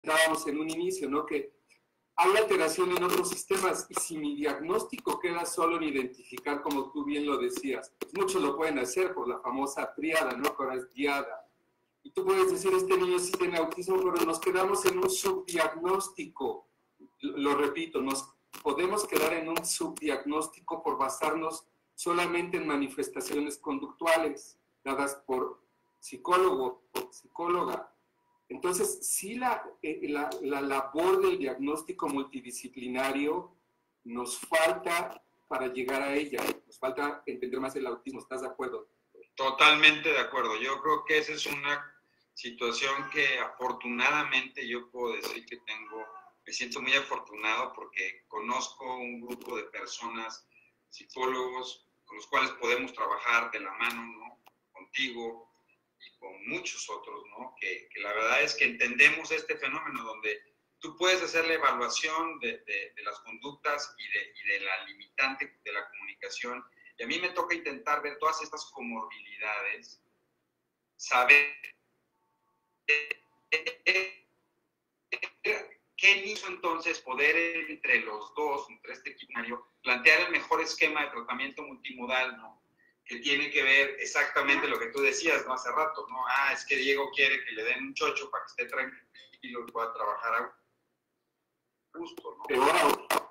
comentábamos en un inicio, ¿no? Que hay alteración en otros sistemas y si mi diagnóstico queda solo en identificar, como tú bien lo decías, pues muchos lo pueden hacer por la famosa triada, ¿no? Ahora es diada. Y tú puedes decir, este niño sí tiene autismo, pero nos quedamos en un subdiagnóstico. Lo repito, nos podemos quedar en un subdiagnóstico por basarnos solamente en manifestaciones conductuales dadas por psicólogo o psicóloga. Entonces, sí eh, la, la, labor del diagnóstico multidisciplinario nos falta para llegar a ella, nos falta entender más el autismo, ¿estás de acuerdo? Totalmente de acuerdo. Yo creo que esa es una situación que afortunadamente yo puedo decir que tengo, me siento muy afortunado porque conozco un grupo de personas, psicólogos, con los cuales podemos trabajar de la mano, ¿no? Contigo, y con muchos otros, ¿no? Que, la verdad es que entendemos este fenómeno donde tú puedes hacer la evaluación de, de, las conductas y de, y de, la limitante de la comunicación. Y a mí me toca intentar ver todas estas comorbilidades, saber qué hizo entonces poder entre los dos, entre este equipamiento, plantear el mejor esquema de tratamiento multimodal, ¿no? Que tiene que ver exactamente lo que tú decías ¿no? hace rato, ¿no? Ah, es que Diego quiere que le den un chocho para que esté tranquilo y pueda trabajar a gusto, ¿no?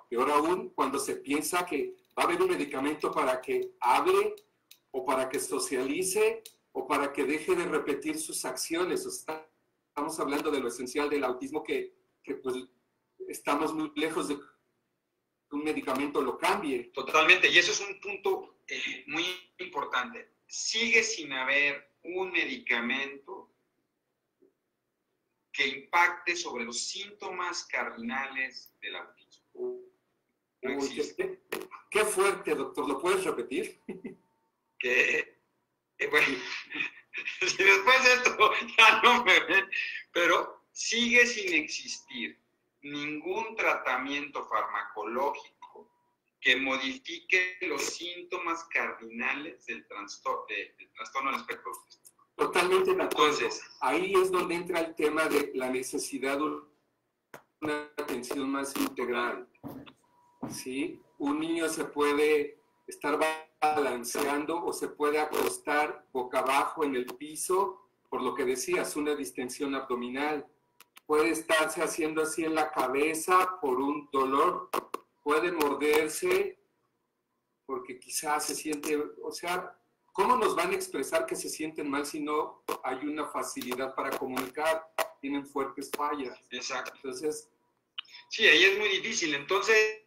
Peor aún, cuando se piensa que va a haber un medicamento para que hable o para que socialice o para que deje de repetir sus acciones. O sea, estamos hablando de lo esencial del autismo que, que pues estamos muy lejos de que un medicamento lo cambie. Totalmente, y eso es un punto eh, muy importante. Sigue sin haber un medicamento que impacte sobre los síntomas cardinales del autismo. qué, fuerte, doctor. ¿Lo puedes repetir? Que, bueno, si después de esto ya no me ven, pero sigue sin existir ningún tratamiento farmacológico que modifique los síntomas cardinales del, trastorno, del trastorno del espectro Totalmente de Entonces, ahí es donde entra el tema de la necesidad de una atención más integral. ¿Sí? Un niño se puede estar balanceando o se puede acostar boca abajo en el piso, por lo que decías, una distensión abdominal. Puede estarse haciendo así en la cabeza por un dolor puede morderse porque quizás se siente, o sea, ¿cómo nos van a expresar que se sienten mal si no hay una facilidad para comunicar? Tienen fuertes fallas. Exacto. Entonces... Sí, ahí es muy difícil. Entonces,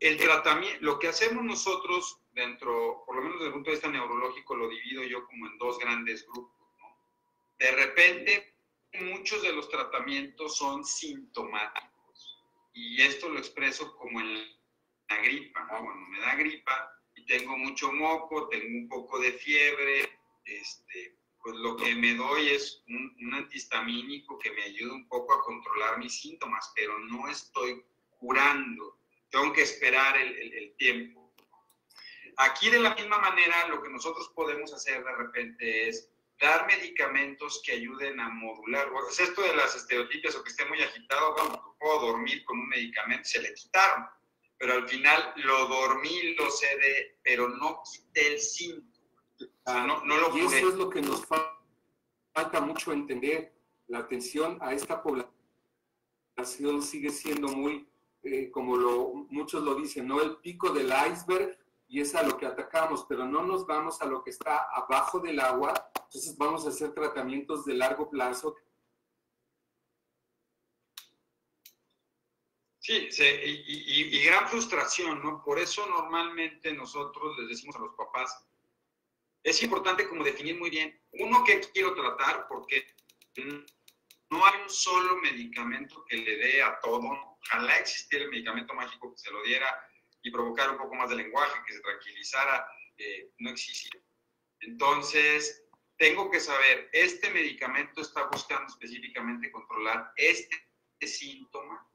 el tratamiento, lo que hacemos nosotros dentro, por lo menos desde el punto de vista neurológico, lo divido yo como en dos grandes grupos. ¿no? De repente, muchos de los tratamientos son sintomáticos y esto lo expreso como en la gripa, Cuando me da gripa y tengo mucho moco, tengo un poco de fiebre, este, pues lo que me doy es un, antihistamínico que me ayuda un poco a controlar mis síntomas, pero no estoy curando, tengo que esperar el, el tiempo. Aquí de la misma manera lo que nosotros podemos hacer de repente es dar medicamentos que ayuden a modular. O sea, esto de las estereotipias o que esté muy agitado, bueno, puedo dormir con un medicamento, se le quitaron. Pero al final lo dormí, lo cedé, pero no quité el síntoma. O sea, no, no lo y eso es lo que nos falta mucho entender. La atención a esta población sigue siendo muy, eh, como lo, muchos lo dicen, ¿no? El pico del iceberg y es a lo que atacamos, pero no nos vamos a lo que está abajo del agua, entonces vamos a hacer tratamientos de largo plazo. Sí, y, y, gran frustración, ¿no? Por eso normalmente nosotros les decimos a los papás, es importante como definir muy bien, uno que quiero tratar, porque no hay un solo medicamento que le dé a todo, ojalá existiera el medicamento mágico que se lo diera y provocar un poco más de lenguaje, que se tranquilizara, eh, no existe. Entonces, tengo que saber, este medicamento está buscando específicamente controlar este síntoma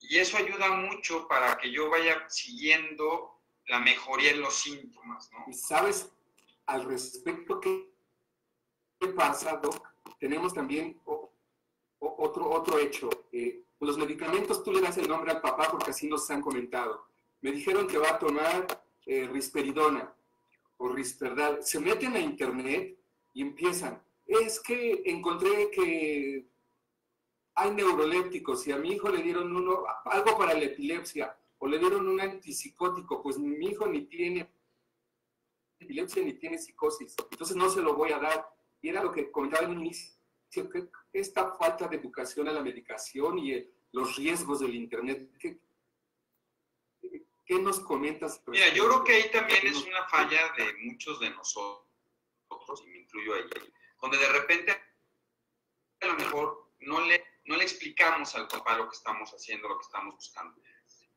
y eso ayuda mucho para que yo vaya siguiendo la mejoría en los síntomas. ¿no? ¿Y sabes al respecto qué, pasa, Doc? Tenemos también otro, otro hecho. Eh, los medicamentos tú le das el nombre al papá porque así nos han comentado. Me dijeron que va a tomar eh, risperidona o risperdal. Se meten a internet y empiezan. Es que encontré que hay neurolépticos y a mi hijo le dieron uno, algo para la epilepsia o le dieron un antipsicótico, pues mi hijo ni tiene epilepsia ni tiene psicosis, entonces no se lo voy a dar. Y era lo que comentaba en un inicio, que esta falta de educación a la medicación y eh, los riesgos del Internet, ¿qué, nos comentas? Mira, yo creo que ahí también es una falla de muchos de nosotros, y me incluyo ahí, donde de repente a lo mejor no le, no le explicamos al papá lo que estamos haciendo, lo que estamos buscando.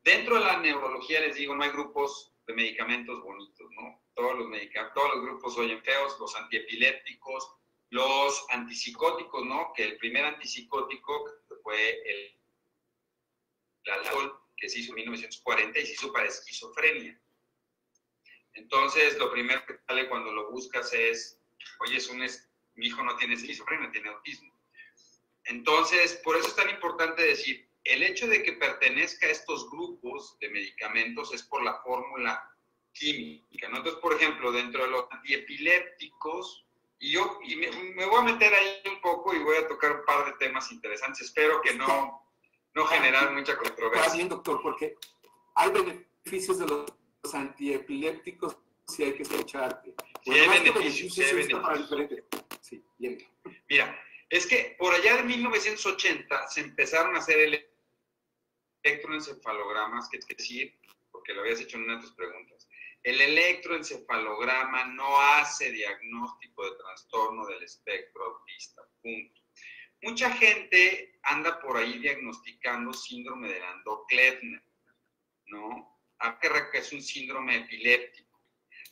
Dentro de la neurología, les digo, no hay grupos de medicamentos bonitos, ¿no? Todos los, todos los grupos oyen feos, los antiepilépticos, los antipsicóticos, ¿no? Que el primer antipsicótico fue el, alcohol, que se hizo en 1940 y se hizo para esquizofrenia. Entonces, lo primero que sale cuando lo buscas es, oye, es un, mi hijo no tiene esquizofrenia, tiene autismo. Entonces, por eso es tan importante decir, el hecho de que pertenezca a estos grupos de medicamentos es por la fórmula química. Entonces, por ejemplo, dentro de los antiepilépticos, y yo y me, voy a meter ahí un poco y voy a tocar un par de temas interesantes, espero que no, no generar mucha controversia. Está bien, doctor, porque hay beneficios de los antiepilépticos si hay que escucharte. Sí, hay beneficios, sí hay beneficios. Sí, bien. Mira, es que por allá de 1980 se empezaron a hacer el electroencefalogramas, que es decir, porque lo habías hecho en una de tus preguntas, el electroencefalograma no hace diagnóstico de trastorno del espectro autista, punto. Mucha gente anda por ahí diagnosticando síndrome de Landau-Kleffner, ¿no? Que es un síndrome epiléptico.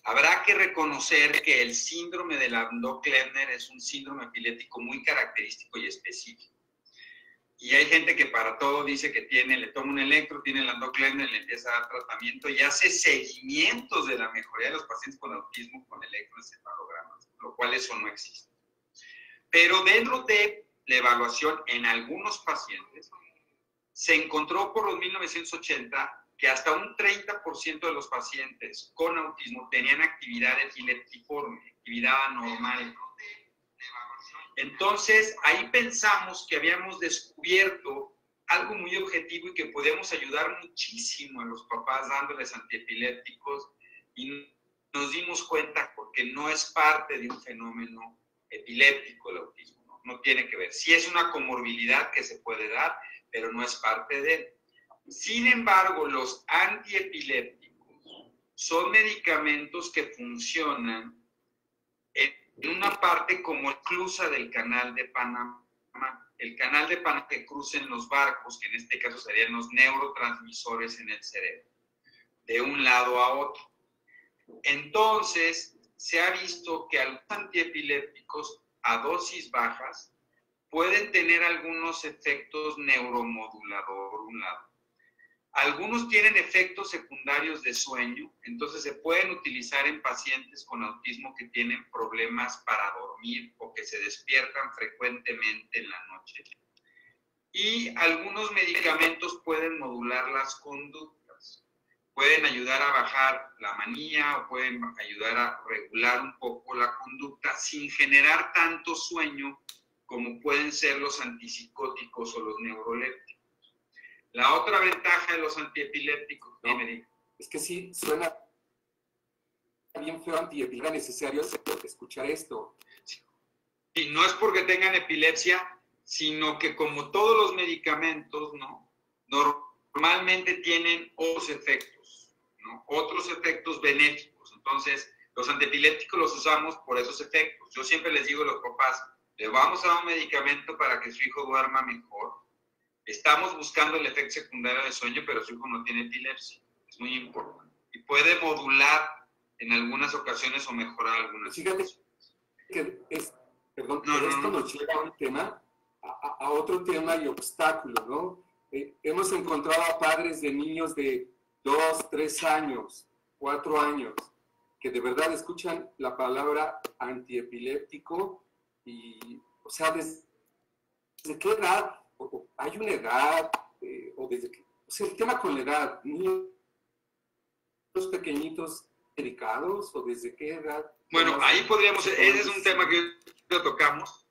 Habrá que reconocer que el síndrome de Landau-Kleffner es un síndrome epiléptico muy característico y específico. Y hay gente que para todo dice que tiene, le toma un electro, tiene endoclender, le empieza a dar tratamiento y hace seguimientos de la mejoría de los pacientes con autismo con electroencefalogramas, lo cual eso no existe. Pero dentro de la evaluación en algunos pacientes, se encontró por los 1980 que hasta un 30% de los pacientes con autismo tenían actividad epileptiforme, actividad anormal entonces, ahí pensamos que habíamos descubierto algo muy objetivo y que podemos ayudar muchísimo a los papás dándoles antiepilépticos y nos dimos cuenta porque no es parte de un fenómeno epiléptico el autismo, no, no tiene que ver. Sí es una comorbilidad que se puede dar, pero no es parte de él. Sin embargo, los antiepilépticos son medicamentos que funcionan en una parte como inclusa del canal de Panamá. El canal de Panamá que crucen los barcos, que en este caso serían los neurotransmisores en el cerebro, de un lado a otro. Entonces, se ha visto que algunos antiepilépticos a dosis bajas pueden tener algunos efectos neuromodulador, un lado. Algunos tienen efectos secundarios de sueño, entonces se pueden utilizar en pacientes con autismo que tienen problemas para dormir o que se despiertan frecuentemente en la noche. Y algunos medicamentos pueden modular las conductas, pueden ayudar a bajar la manía o pueden ayudar a regular un poco la conducta sin generar tanto sueño como pueden ser los antipsicóticos o los neurolépticos. La otra ventaja de los antiepilépticos, es que sí, suena bien feo antiepiléptico, necesario escuchar esto. Y no es porque tengan epilepsia, sino que como todos los medicamentos, ¿no? Normalmente tienen otros efectos, ¿no? Otros efectos benéficos. Entonces, los antiepilépticos los usamos por esos efectos. Yo siempre les digo a los papás, le vamos a dar un medicamento para que su hijo duerma mejor, Estamos buscando el efecto secundario del sueño, pero su hijo no tiene epilepsia. Es muy importante. Y puede modular en algunas ocasiones o mejorar algunas Fíjate que es, perdón, esto nos lleva a un tema, a, otro tema y obstáculo, ¿no? Eh, hemos encontrado a padres de niños de dos, tres años, cuatro años, que de verdad escuchan la palabra antiepiléptico y, o sea, ¿desde qué edad hay una edad, eh, o desde que, o sea, el tema con la edad, niños pequeñitos delicados, o desde qué edad. Bueno, ahí podríamos, ese es un tema que lo tocamos,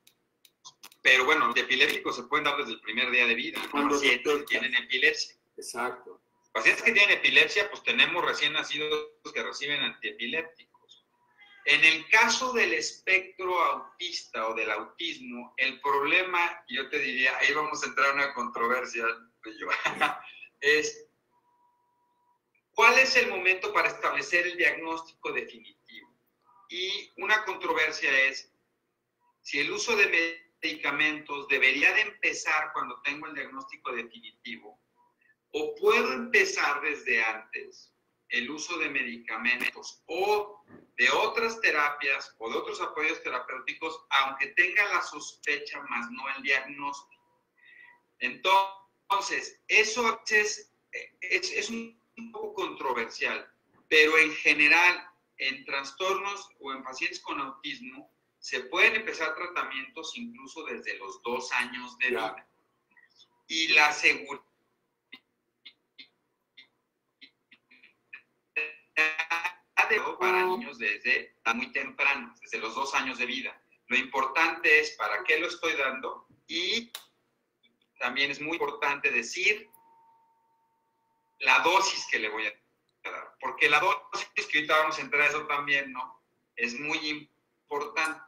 pero bueno, los epilépticos se pueden dar desde el primer día de vida, cuando pacientes que tienen epilepsia. Exacto. Pacientes que tienen epilepsia, pues tenemos recién nacidos que reciben antiepilépticos. En el caso del espectro autista o del autismo, el problema, yo te diría, ahí vamos a entrar en una controversia, es cuál es el momento para establecer el diagnóstico definitivo. Y una controversia es si el uso de medicamentos debería de empezar cuando tengo el diagnóstico definitivo o puedo empezar desde antes el uso de medicamentos o de otras terapias o de otros apoyos terapéuticos, aunque tenga la sospecha más no el diagnóstico. Entonces, eso es, es, un poco controversial, pero en general, en trastornos o en pacientes con autismo, se pueden empezar tratamientos incluso desde los dos años de vida. Y la seguridad para niños desde muy temprano, desde los dos años de vida. Lo importante es para qué lo estoy dando y también es muy importante decir la dosis que le voy a dar, porque la dosis que ahorita vamos a entrar a eso también, ¿no? Es muy importante.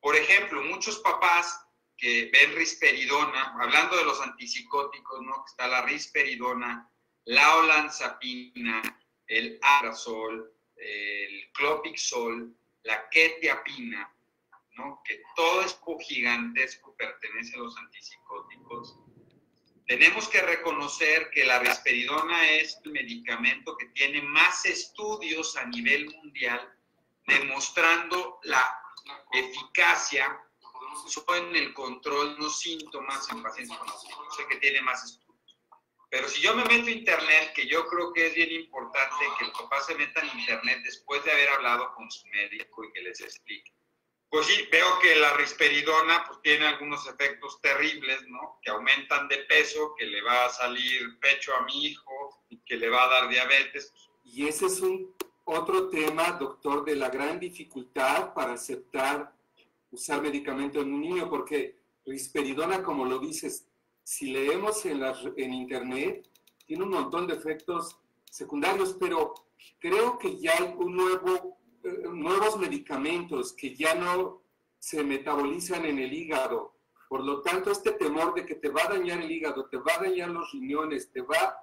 Por ejemplo, muchos papás que ven risperidona, hablando de los antipsicóticos, ¿no? Está la risperidona, la olanzapina, el abrazol, el clopixol, la quetiapina, ¿no? que todo es gigantesco, pertenece a los antipsicóticos. Tenemos que reconocer que la risperidona es el medicamento que tiene más estudios a nivel mundial demostrando la eficacia en el control de los síntomas en pacientes con que tiene más estudios. Pero si yo me meto a internet, que yo creo que es bien importante que el papá se meta en internet después de haber hablado con su médico y que les explique. Pues sí, veo que la risperidona pues tiene algunos efectos terribles, ¿no? Que aumentan de peso, que le va a salir pecho a mi hijo y que le va a dar diabetes. Y ese es un otro tema, doctor, de la gran dificultad para aceptar usar medicamento en un niño, porque risperidona, como lo dices, si leemos en, internet, tiene un montón de efectos secundarios, pero creo que ya hay eh, nuevos medicamentos que ya no se metabolizan en el hígado. Por lo tanto, este temor de que te va a dañar el hígado, te va a dañar los riñones, te va,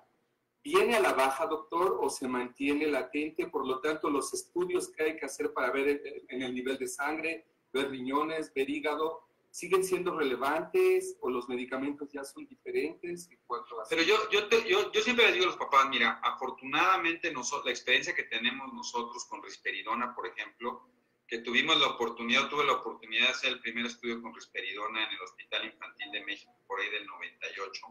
viene a la baja, doctor, o se mantiene latente. Por lo tanto, los estudios que hay que hacer para ver en el nivel de sangre, ver riñones, ver hígado, siguen siendo relevantes o los medicamentos ya son diferentes en cuanto a... Pero yo, yo, yo, yo, siempre les digo a los papás, mira, afortunadamente nosotros, la experiencia que tenemos nosotros con risperidona, por ejemplo, que tuvimos la oportunidad, tuve la oportunidad de hacer el primer estudio con risperidona en el Hospital Infantil de México, por ahí del 98.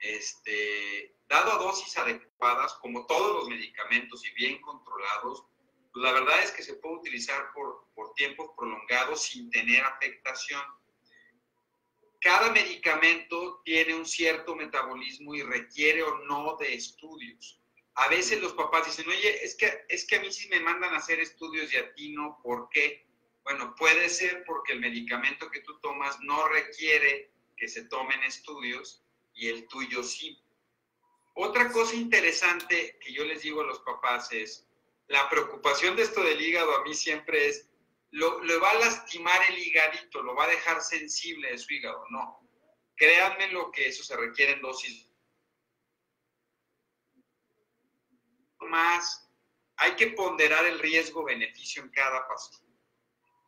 Este, dado a dosis adecuadas, como todos los medicamentos y bien controlados, la verdad es que se puede utilizar por, por tiempos prolongados sin tener afectación. Cada medicamento tiene un cierto metabolismo y requiere o no de estudios. A veces los papás dicen, oye, es que, es que a mí sí me mandan a hacer estudios y a ti no, ¿por qué? Bueno, puede ser porque el medicamento que tú tomas no requiere que se tomen estudios y el tuyo sí. Otra cosa interesante que yo les digo a los papás es, la preocupación de esto del hígado a mí siempre es, lo, va a lastimar el hígado, lo va a dejar sensible de su hígado. No. Créanme lo que eso se requiere en dosis más. Hay que ponderar el riesgo-beneficio en cada paciente.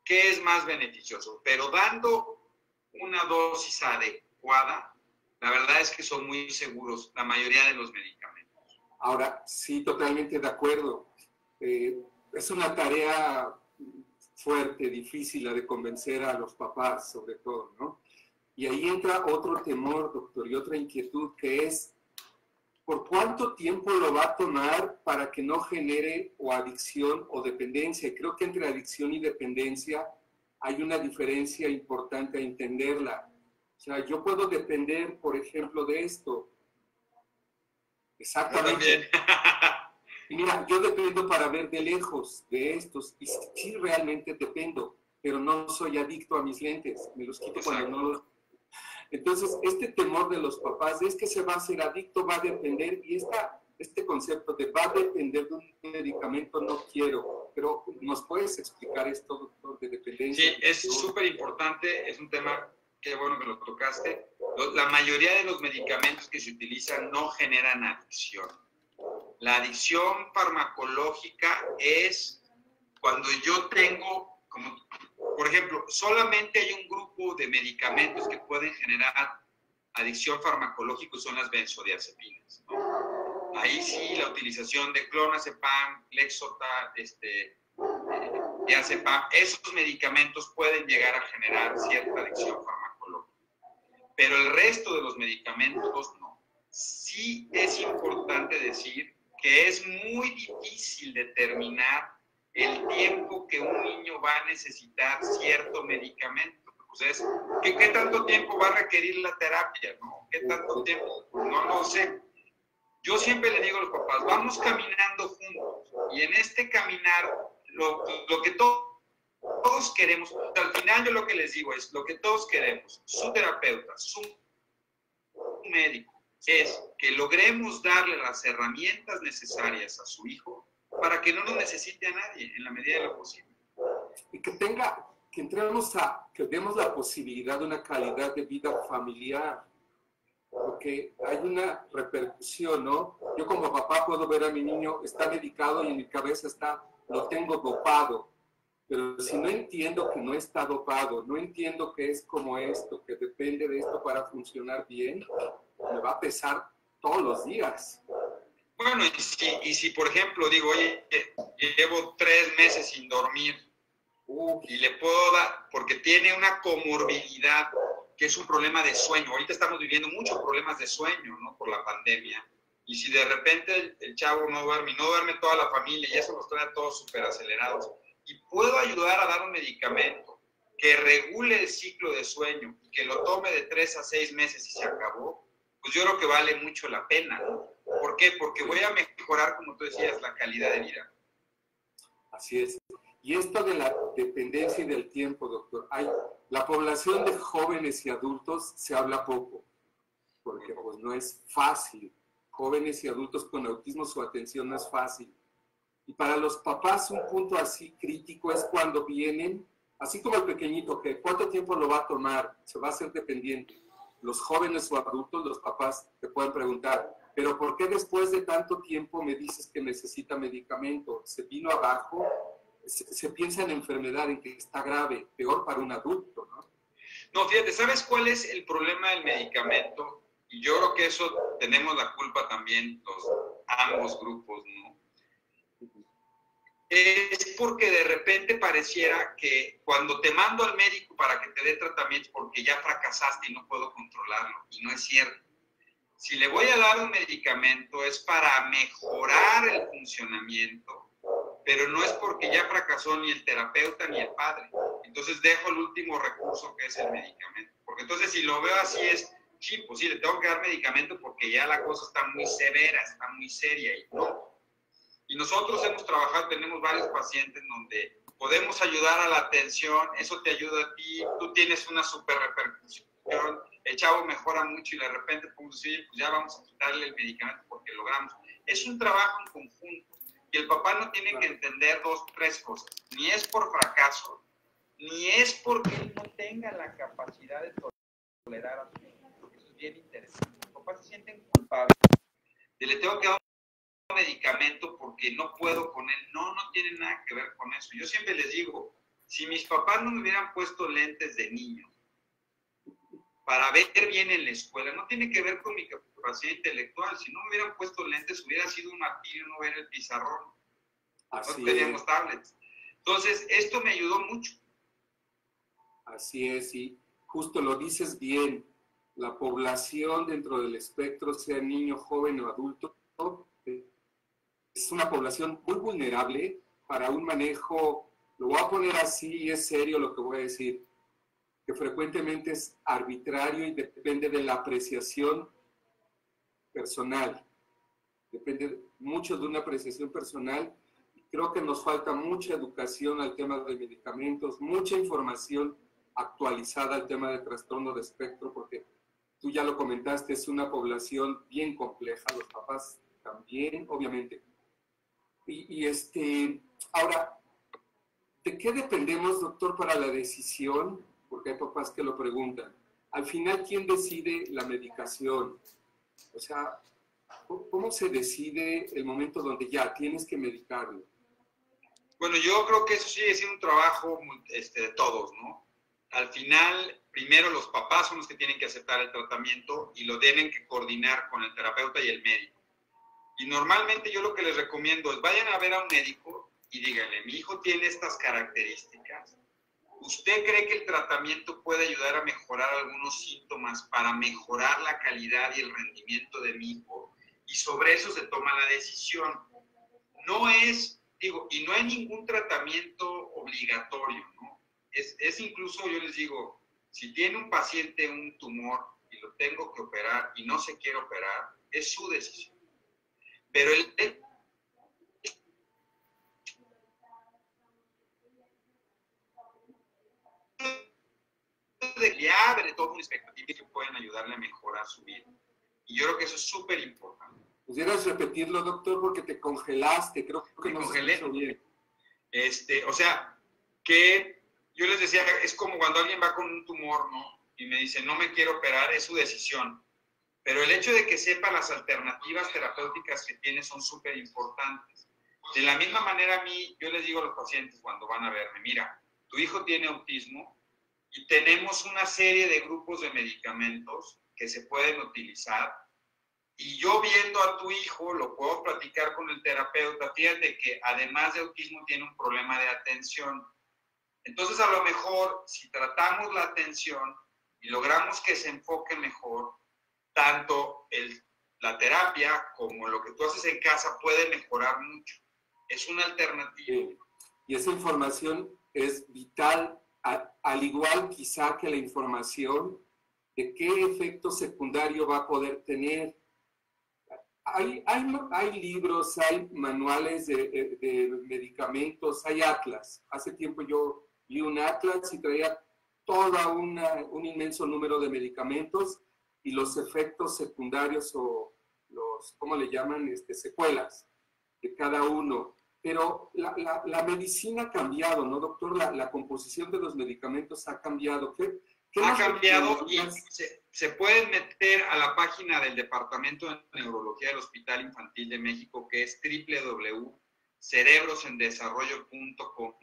¿Qué es más beneficioso? Pero dando una dosis adecuada, la verdad es que son muy seguros la mayoría de los medicamentos. Ahora, sí, totalmente de acuerdo. Eh, es una tarea fuerte, difícil la de convencer a los papás, sobre todo, ¿no? Y ahí entra otro temor, doctor, y otra inquietud que es, ¿por cuánto tiempo lo va a tomar para que no genere o adicción o dependencia? Creo que entre adicción y dependencia hay una diferencia importante a entenderla. O sea, yo puedo depender, por ejemplo, de esto. Exactamente. Y mira, yo dependo para ver de lejos de estos, y sí realmente dependo, pero no soy adicto a mis lentes, me los quito cuando no los... Entonces, este temor de los papás es que se va a ser adicto, va a depender, y esta, este concepto de va a depender de un medicamento, no quiero, pero ¿nos puedes explicar esto, doctor, de dependencia? Sí, es súper importante, es un tema, qué bueno que lo tocaste. La mayoría de los medicamentos que se utilizan no generan adicción la adicción farmacológica es cuando yo tengo, por ejemplo, solamente hay un grupo de medicamentos que pueden generar adicción farmacológica, son las benzodiazepinas. Ahí sí, la utilización de clonazepam, lexota, este, eh, diazepam, esos medicamentos pueden llegar a generar cierta adicción farmacológica. Pero el resto de los medicamentos no. Sí es importante decir que es muy difícil determinar el tiempo que un niño va a necesitar cierto medicamento. Pues ¿qué, tanto tiempo va a requerir la terapia? ¿no? ¿Qué tanto tiempo? No lo sé. Yo siempre le digo a los papás, vamos caminando juntos y en este caminar, lo, lo que todos queremos, al final yo lo que les digo es, lo que todos queremos, su terapeuta, su médico, es que logremos darle las herramientas necesarias a su hijo para que no lo necesite a nadie en la medida de lo posible. Y que tenga, que entremos a, que demos la posibilidad de una calidad de vida familiar, porque hay una repercusión, ¿no? Yo como papá puedo ver a mi niño, está dedicado y en mi cabeza está, lo tengo dopado, pero si no entiendo que no está dopado, no entiendo que es como esto, que depende de esto para funcionar bien, me va a pesar todos los días. Bueno, y si, y si por ejemplo digo, oye, llevo tres meses sin dormir y le puedo dar, porque tiene una comorbilidad que es un problema de sueño. Ahorita estamos viviendo muchos problemas de sueño, ¿no? Por la pandemia. Y si de repente el, chavo no duerme, no duerme toda la familia, y eso nos trae a todos súper acelerados, y puedo ayudar a dar un medicamento que regule el ciclo de sueño y que lo tome de tres a seis meses y se acabó, pues yo creo que vale mucho la pena. ¿Por qué? Porque voy a mejorar, como tú decías, la calidad de vida. Así es. Y esto de la dependencia y del tiempo, doctor, hay, la población de jóvenes y adultos se habla poco, porque pues no es fácil. Jóvenes y adultos con autismo su atención no es fácil. Y para los papás un punto así crítico es cuando vienen, así como el pequeñito, que cuánto tiempo lo va a tomar, se va a hacer dependiente. Los jóvenes o adultos, los papás, te pueden preguntar, pero ¿por qué después de tanto tiempo me dices que necesita medicamento? ¿Se vino abajo? Se, piensa en enfermedad, en que está grave, peor para un adulto, ¿no? No, fíjate, ¿sabes cuál es el problema del medicamento? Y yo creo que eso tenemos la culpa también los ambos grupos, ¿no? Es porque de repente pareciera que cuando te mando al médico para que te dé tratamiento porque ya fracasaste y no puedo controlarlo, y no es cierto. Si le voy a dar un medicamento es para mejorar el funcionamiento, pero no es porque ya fracasó ni el terapeuta ni el padre. Entonces dejo el último recurso que es el medicamento. Porque entonces si lo veo así es, sí, pues sí, le tengo que dar medicamento porque ya la cosa está muy severa, está muy seria y no y nosotros hemos trabajado, tenemos varios pacientes donde podemos ayudar a la atención, eso te ayuda a ti, tú tienes una super repercusión, el chavo mejora mucho y de repente podemos decir, pues ya vamos a quitarle el medicamento porque logramos. Es un trabajo en conjunto y el papá no tiene que entender dos, tres cosas. Ni es por fracaso, ni es porque él no tenga la capacidad de tolerar a su hijo. Eso es bien interesante. Los papás se sienten culpables. Y le tengo que dar medicamento porque no puedo con él. No, no tiene nada que ver con eso. Yo siempre les digo, si mis papás no me hubieran puesto lentes de niño para ver bien en la escuela, no tiene que ver con mi capacidad intelectual. Si no me hubieran puesto lentes, hubiera sido un martirio no ver el pizarrón. no teníamos tablets. Entonces, esto me ayudó mucho. Así es, y justo lo dices bien. La población dentro del espectro, sea niño, joven o adulto, es una población muy vulnerable para un manejo, lo voy a poner así, es serio lo que voy a decir, que frecuentemente es arbitrario y depende de la apreciación personal. Depende mucho de una apreciación personal. Creo que nos falta mucha educación al tema de medicamentos, mucha información actualizada al tema de trastorno de espectro, porque tú ya lo comentaste, es una población bien compleja, los papás también, obviamente. Y, este, ahora, ¿de qué dependemos, doctor, para la decisión porque hay papás que lo preguntan. Al final, ¿quién decide la medicación? O sea, ¿cómo se decide el momento donde ya tienes que medicarlo? Bueno, yo creo que eso sí es un trabajo este, de todos, ¿no? Al final, primero los papás son los que tienen que aceptar el tratamiento y lo tienen que coordinar con el terapeuta y el médico. Y normalmente yo lo que les recomiendo es vayan a ver a un médico y díganle, mi hijo tiene estas características, ¿Usted cree que el tratamiento puede ayudar a mejorar algunos síntomas para mejorar la calidad y el rendimiento de mi hijo? Y sobre eso se toma la decisión. No es, digo, y no hay ningún tratamiento obligatorio, ¿no? Es, es incluso, yo les digo, si tiene un paciente un tumor y lo tengo que operar y no se quiere operar, es su decisión. Pero el, le abre todo un expectativa que pueden ayudarle a mejorar su vida. Y yo creo que eso es súper importante. ¿Pudieras repetirlo, doctor? Porque te congelaste, creo que no congelé. bien. Este, o sea, que yo les decía, es como cuando alguien va con un tumor, ¿no? Y me dice, no me quiero operar, es su decisión. Pero el hecho de que sepa las alternativas terapéuticas que tiene son súper importantes. De la misma manera a mí, yo les digo a los pacientes cuando van a verme, mira, tu hijo tiene autismo, y tenemos una serie de grupos de medicamentos que se pueden utilizar. Y yo viendo a tu hijo, lo puedo platicar con el terapeuta, fíjate que además de autismo tiene un problema de atención. Entonces a lo mejor si tratamos la atención y logramos que se enfoque mejor, tanto el, la terapia como lo que tú haces en casa puede mejorar mucho. Es una alternativa. Y esa información es vital al igual quizá que la información de qué efecto secundario va a poder tener. Hay, hay, hay libros, hay manuales de, de, medicamentos, hay atlas. Hace tiempo yo vi un atlas y traía todo un inmenso número de medicamentos y los efectos secundarios o los, ¿cómo le llaman? Este, secuelas de cada uno. Pero la, la, medicina ha cambiado, ¿no, doctor? La, la, composición de los medicamentos ha cambiado. ¿Qué, ha cambiado y se, se, pueden meter a la página del Departamento de Neurología del Hospital Infantil de México, que es www.cerebrosendesarrollo.com.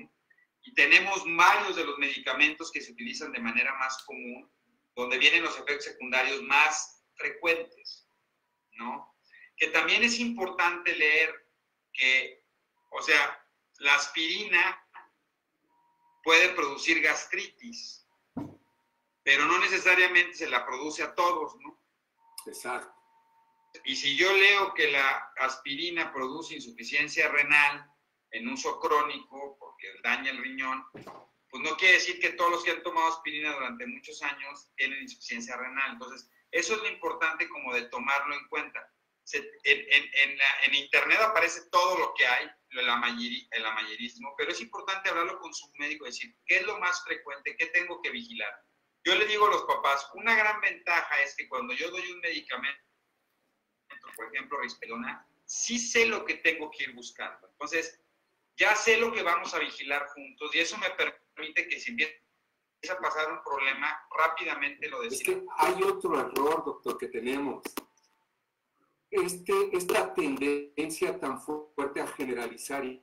Y tenemos varios de los medicamentos que se utilizan de manera más común, donde vienen los efectos secundarios más frecuentes, ¿no? Que también es importante leer que o sea, la aspirina puede producir gastritis, pero no necesariamente se la produce a todos, ¿no? Exacto. Y si yo leo que la aspirina produce insuficiencia renal en uso crónico porque daña el riñón, pues no quiere decir que todos los que han tomado aspirina durante muchos años tienen insuficiencia renal. Entonces, eso es lo importante como de tomarlo en cuenta. en, Internet aparece todo lo que hay, el, amayerismo, pero es importante hablarlo con su médico, decir, ¿qué es lo más frecuente? ¿Qué tengo que vigilar? Yo le digo a los papás, una gran ventaja es que cuando yo doy un medicamento, por ejemplo, rispedona, sí sé lo que tengo que ir buscando. Entonces, ya sé lo que vamos a vigilar juntos y eso me permite que si empieza a pasar un problema, rápidamente lo decida. Es que hay otro error, doctor, que tenemos este, esta tendencia tan fuerte a generalizar y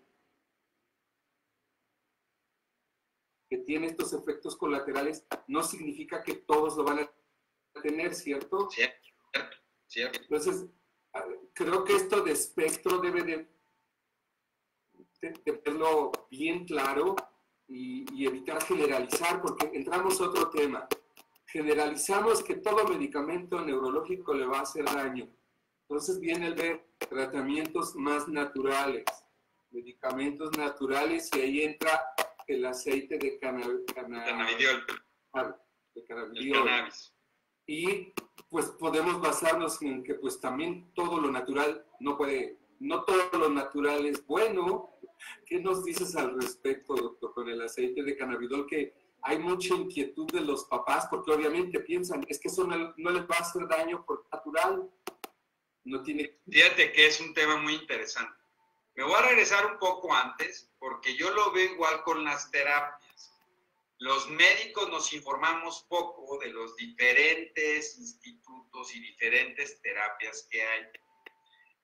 que tiene estos efectos colaterales no significa que todos lo van a tener, ¿cierto? Cierto, cierto. Entonces, creo que esto de espectro debe de, tenerlo bien claro y, y, evitar generalizar, porque entramos a otro tema. Generalizamos que todo medicamento neurológico le va a hacer daño. Entonces viene el ver tratamientos más naturales, medicamentos naturales y ahí entra el aceite de cannabidiol. de cannabis. Y pues podemos basarnos en que pues también todo lo natural no puede, no todo lo natural es bueno. ¿Qué nos dices al respecto, doctor, con el aceite de cannabidol? Que hay mucha inquietud de los papás porque obviamente piensan, es que eso no, no les va a hacer daño por natural. No tiene... Fíjate que es un tema muy interesante. Me voy a regresar un poco antes porque yo lo veo igual con las terapias. Los médicos nos informamos poco de los diferentes institutos y diferentes terapias que hay.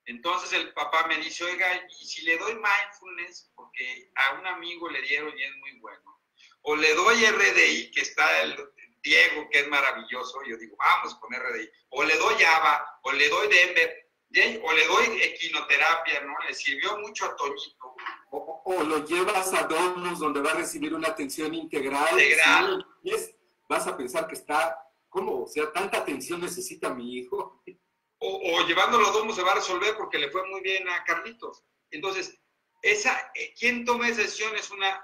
Entonces el papá me dice, oiga, ¿y si le doy mindfulness? Porque a un amigo le dieron y es muy bueno. O le doy RDI, que está el Diego, que es maravilloso. Yo digo, vamos con RDI. O le doy ABA, o le doy Denver o le doy equinoterapia, ¿no? Le sirvió mucho a Toñito. O, lo llevas a Domus, donde va a recibir una atención integral. Integral. vas a pensar que está, ¿cómo? O sea, tanta atención necesita mi hijo. O, llevándolo a Domus se va a resolver porque le fue muy bien a Carlitos. Entonces, esa, eh, ¿quién toma esa decisión? Es una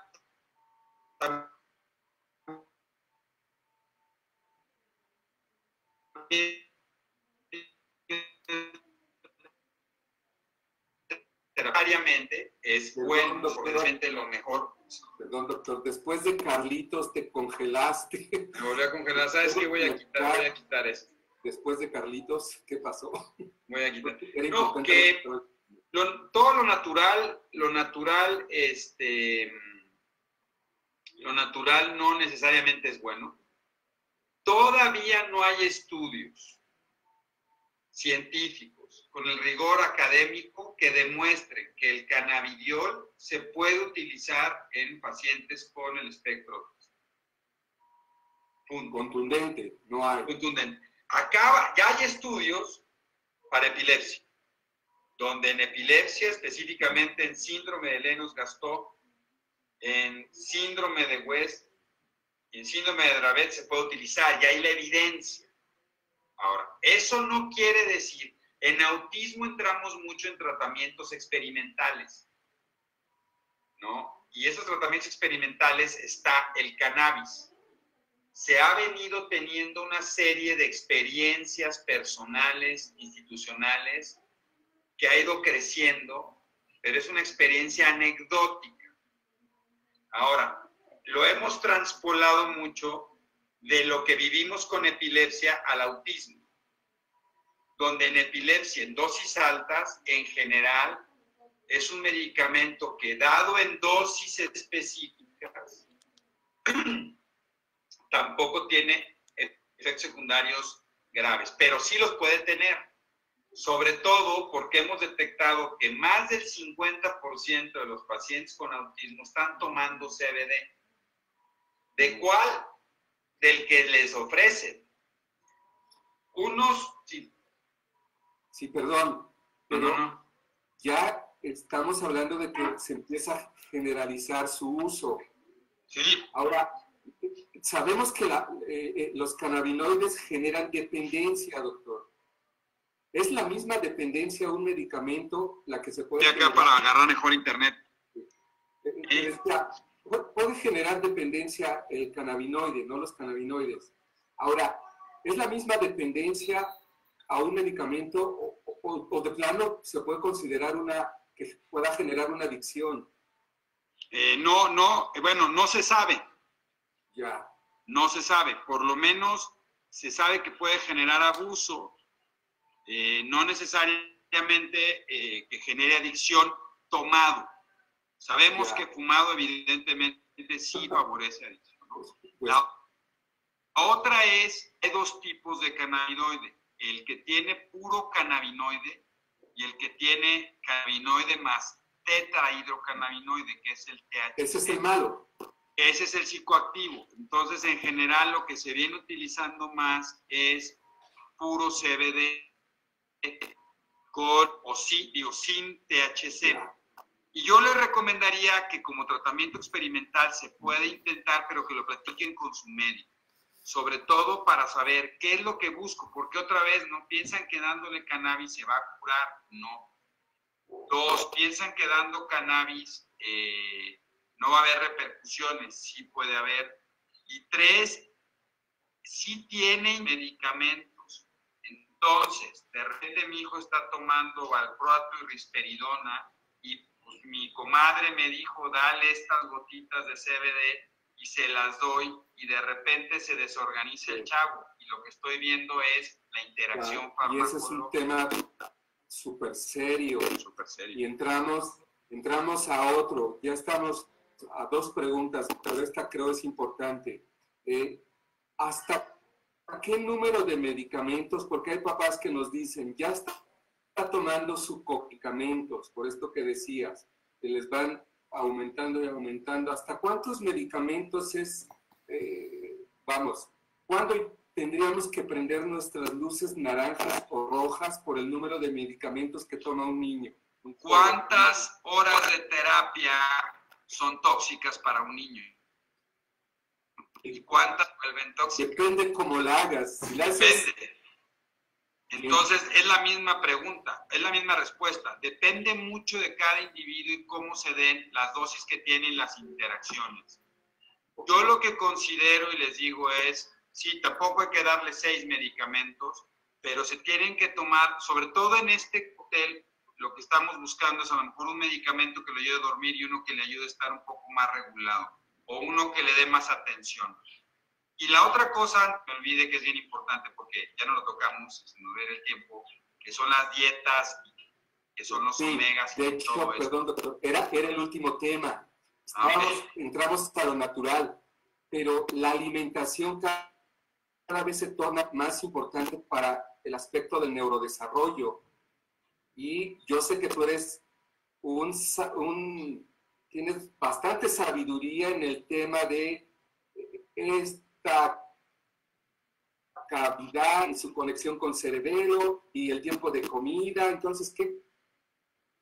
Diariamente es bueno, obviamente lo mejor. Perdón, doctor, después de Carlitos te congelaste. Me volví a congelar, ¿sabes qué? Voy a quitar, voy a quitar esto. Después de Carlitos, ¿qué pasó? Voy a quitar. No, que todo lo natural, lo natural, este, lo natural no necesariamente es bueno. Todavía no hay estudios científicos con el rigor académico que demuestren que el cannabidiol se puede utilizar en pacientes con el espectro. Contundente, no hay. Contundente. Acaba, ya hay estudios para epilepsia, donde en epilepsia, específicamente en síndrome de Lennox-Gastaut, en síndrome de West y en síndrome de Dravet se puede utilizar, ya hay la evidencia. Ahora, eso no quiere decir en autismo entramos mucho en tratamientos experimentales, ¿no? Y esos tratamientos experimentales está el cannabis. Se ha venido teniendo una serie de experiencias personales, institucionales, que ha ido creciendo, pero es una experiencia anecdótica. Ahora, lo hemos transpolado mucho de lo que vivimos con epilepsia al autismo donde en epilepsia en dosis altas, en general, es un medicamento que dado en dosis específicas, tampoco tiene efectos secundarios graves, pero sí los puede tener, sobre todo porque hemos detectado que más del 50% de los pacientes con autismo están tomando CBD. ¿De cuál? Del que les ofrecen. Unos, Sí, perdón, pero ya estamos hablando de que se empieza a generalizar su uso. Sí. Ahora, sabemos que eh, eh, los cannabinoides generan dependencia, doctor. ¿Es la misma dependencia a un medicamento la que se puede... Estoy acá para agarrar mejor internet. Eh, puede generar dependencia el cannabinoide, no los cannabinoides. Ahora, ¿es la misma dependencia a un medicamento o, de plano se puede considerar una que pueda generar una adicción? Eh, no, no, bueno, no se sabe. Ya. No se sabe. Por lo menos se sabe que puede generar abuso. Eh, no necesariamente eh, que genere adicción tomado. Sabemos que fumado evidentemente sí favorece adicción. Pues la otra es, hay dos tipos de cannabinoide el que tiene puro cannabinoide y el que tiene cannabinoide más tetrahidrocannabinoide, que es el THC. Ese es el malo. Ese es el psicoactivo. Entonces, en general, lo que se viene utilizando más es puro CBD con o, sin THC. Y yo les recomendaría que como tratamiento experimental se puede intentar, pero que lo platiquen con su médico sobre todo para saber qué es lo que busco, porque otra vez no piensan que dándole cannabis se va a curar, no. Dos, piensan que dando cannabis eh, no va a haber repercusiones, sí puede haber. Y tres, sí tienen medicamentos. Entonces, de repente mi hijo está tomando valproato y risperidona y pues, mi comadre me dijo, dale estas gotitas de CBD y se las doy y de repente se desorganiza el chavo y lo que estoy viendo es la interacción Y ese es un tema súper serio. Súper serio. Y entramos, entramos a otro, ya estamos a dos preguntas, pero esta creo es importante. Eh, ¿Hasta qué número de medicamentos? Porque hay papás que nos dicen, ya está, tomando sus medicamentos, por esto que decías, que les van aumentando y aumentando. ¿Hasta cuántos medicamentos es, eh, vamos, cuándo tendríamos que prender nuestras luces naranjas o rojas por el número de medicamentos que toma un niño? ¿Cuántas horas de terapia son tóxicas para un niño? ¿Y cuántas vuelven tóxicas? Depende cómo la hagas. Depende. Entonces, es la misma pregunta, es la misma respuesta. Depende mucho de cada individuo y cómo se den las dosis que tienen las interacciones. Yo lo que considero y les digo es, sí, tampoco hay que darle seis medicamentos, pero se tienen que tomar, sobre todo en este hotel, lo que estamos buscando es a lo mejor un medicamento que le ayude a dormir y uno que le ayude a estar un poco más regulado o uno que le dé más atención. Y la otra cosa, me olvide que es bien importante porque ya no lo tocamos, se nos ve el tiempo, que son las dietas, que son los omegas. De hecho, perdón, doctor, era, era el último tema. Ah, entramos a lo natural, pero la alimentación cada vez se torna más importante para el aspecto del neurodesarrollo. Y yo sé que tú eres un, un tienes bastante sabiduría en el tema de eh, esta cavidad y su conexión con cerebelo y el tiempo de comida. Entonces, ¿qué